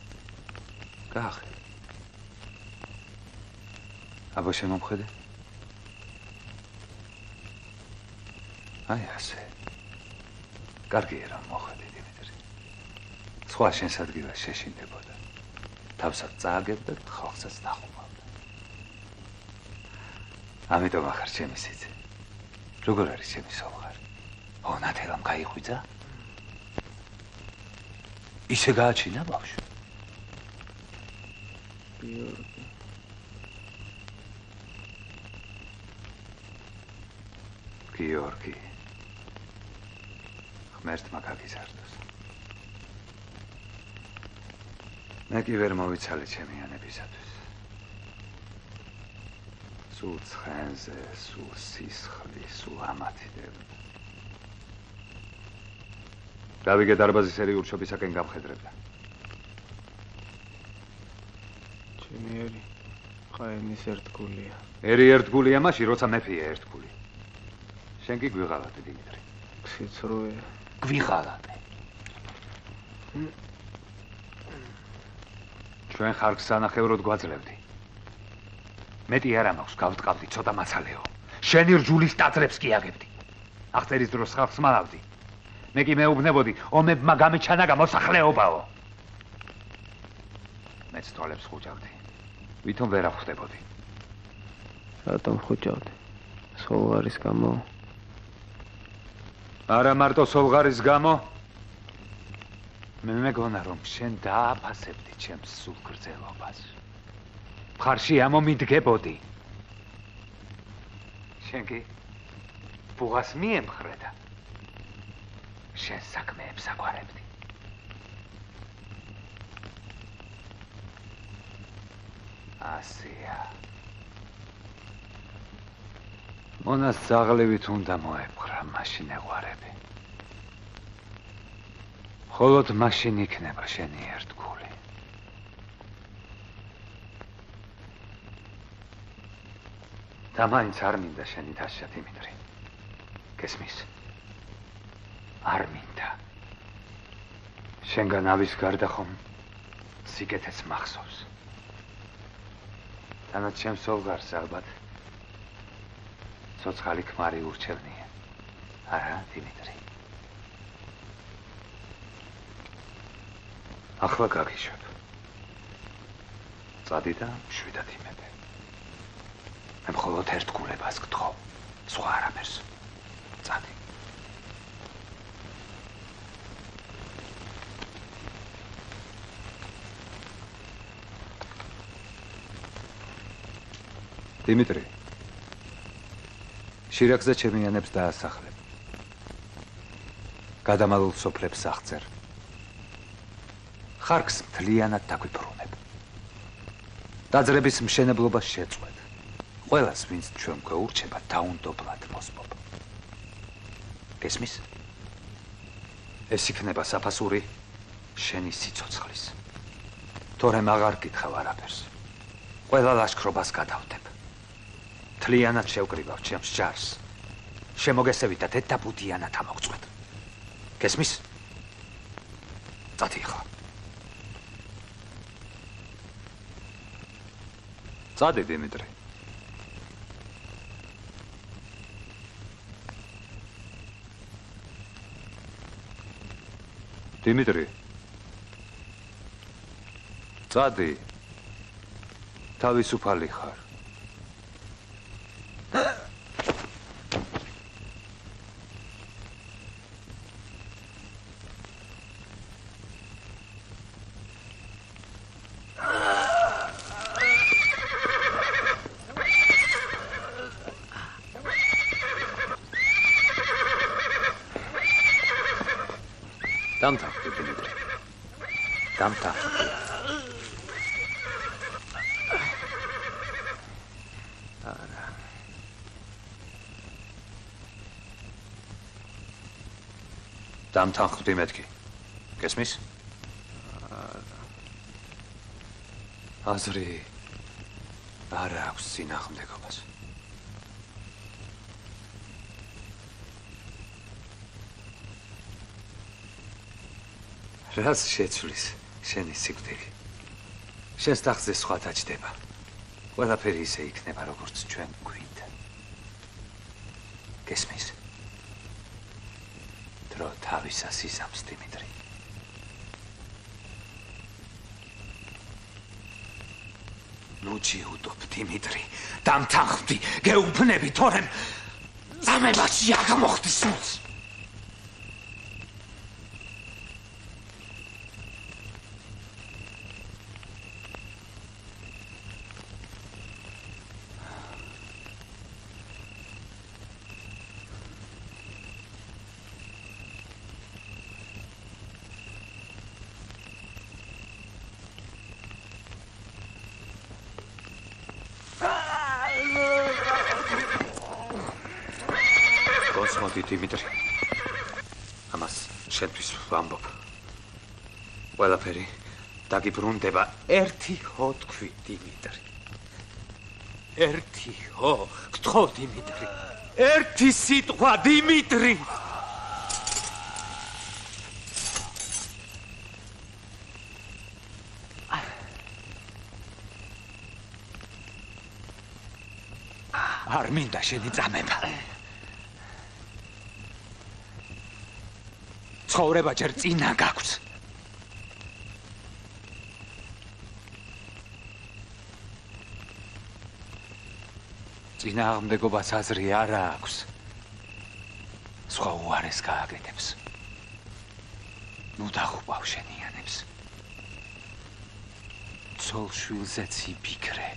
გაახილე. აბა შემომხედე? აი ასე. კარგია რა მოხედე დიმიტრი. სხვა შენს ადგილას შეშინდებოდა. თავსაც წააგებდა და ხალხსაც ნახულობდა. ამიტომ ახარ ჩემი სიცი. როგორ არის ჩემი სოლღარი? ო ნათელამ გაიხვიძა? ისე გააჩინა ბავშვი. გიორგი. გიორგი. ღმერთმა გაგიზარდოს. მე კი ვერ მოვიცალე ჩემი ანებისათვის სულ ცხენზე სულ სისხლი სულ ამათიდებ დავიგე დარბაზის ერი ურჩობისაკენ გამხედრებდა. ჩემი ერი ყაენის ერთგულია. ერი ერთგულია მაშინ როცა მეფეა ერთგული. შენ კი გვიღალატე დიმიტრი. ციცრუე გვიღალატე. ჩვენ ხარკს ანახევროდ გვაძლევდი. მეტი არ ამაქვს გავტყავდი ცოტა მაცალეო შენი რჯულის ტაძრებს კი აგებდი. აღწერის დროს ხალხს მალავდი მე კი მეუბნებოდი ომებმა გამიჩანა გამოსახლეობაო მეც თვალებს ხუჭავდი ვითომ ვერ ახვდებოდი რატომ ხუჭავდი სოლღარის გამო არა მარტო სოლღარის გამო მე მეგონა რომ შენ დააფასებდი ჩემს სულ გრძელობას მხარში ამომიდგებოდი შენ კი ბუღას მიემხრედა შენ საქმეებს აგვარებდი ასია მონას ზაღლივით უნდა მოეპყრა მაშინ ეღვარები. ხოლოდ მაშინ იქნება შენი ერთგული. და მაინც არ მინდა შენი დასჯა დიმიტრი. გესმის? არ მინდა. შენგან ავის გარდა ხომ სიკეთეს მახსოვს. თანაც ჩემს სოლგარს ალბათ ცოცხალი ქმარი ურჩევნია. არა, დიმიტრი. ახლა გაგიშვებ. წადი და შვიდად იმედე. მე მხოლოდ ერთ გულებას გთხოვ, სხვა არაფერს. წადი. დიმიტრი შირაკზე ჩემიანებს დაასახლებ. გადამალულ სოფლებს აღწერ. ხარკს მთლიანად დაგვიფრუნებ. დაძრების მშენებლობას შეწყვეტ. ყველას, ვინც ჩვენ გვეურჩება, დაუნდობლად მოსპობ. გესმის? ეს იქნება საფასური შენი სიцоცხლის. თორემ აღარ გითხავ არაფერს. ყველა ლაშქრობას გადავდებ. მთლიანად შევკრივავ ჩემს ჯარს. შემოგესევით და დედაბუდიანად ამოგწყვეთ. გესმის? წადი ხა. წადი დიმიტრი. დიმიტრი. წადი. თავისუფალი ხარ. დამთავრდი დიმიტრი. დამთავრდი. არა. დამთავრდი მეთქი. გესმის? აზრი არა აქვს სინახმდეგობას. რას შეცვლის შენი სიკვდილი. შენს ტახტზე სხვა დაჭდება. ყველაფერი ისე იქნება, როგორც ჩვენ გვინდა. გესმის? დრო თავისას იზამს დიმიტრი. ნუ ჯიუდობ დიმიტრი, დამთანხმდი, გეუბნები, თორემ ზამებაში აღმოხდი სულს. გოსმოდი დიმიტრი. ამას შენთვის ვამბობ. ყველაფერი დაგიბრუნდება ერთი ხო თქვი დიმიტრი. ერთი ხო, გთხოვ დიმიტრი. ერთი სიტყვა დიმიტრი. არ მინდა შენი წამება. ცხოვრება ჯერ წინა გაქვს. წინააღმდეგობას აზრი არ აქვს. სხვა უარეს გააკეთებს. ნუ დახუპავ შენიანებს. ცოლ შვილზეც იფიქრე.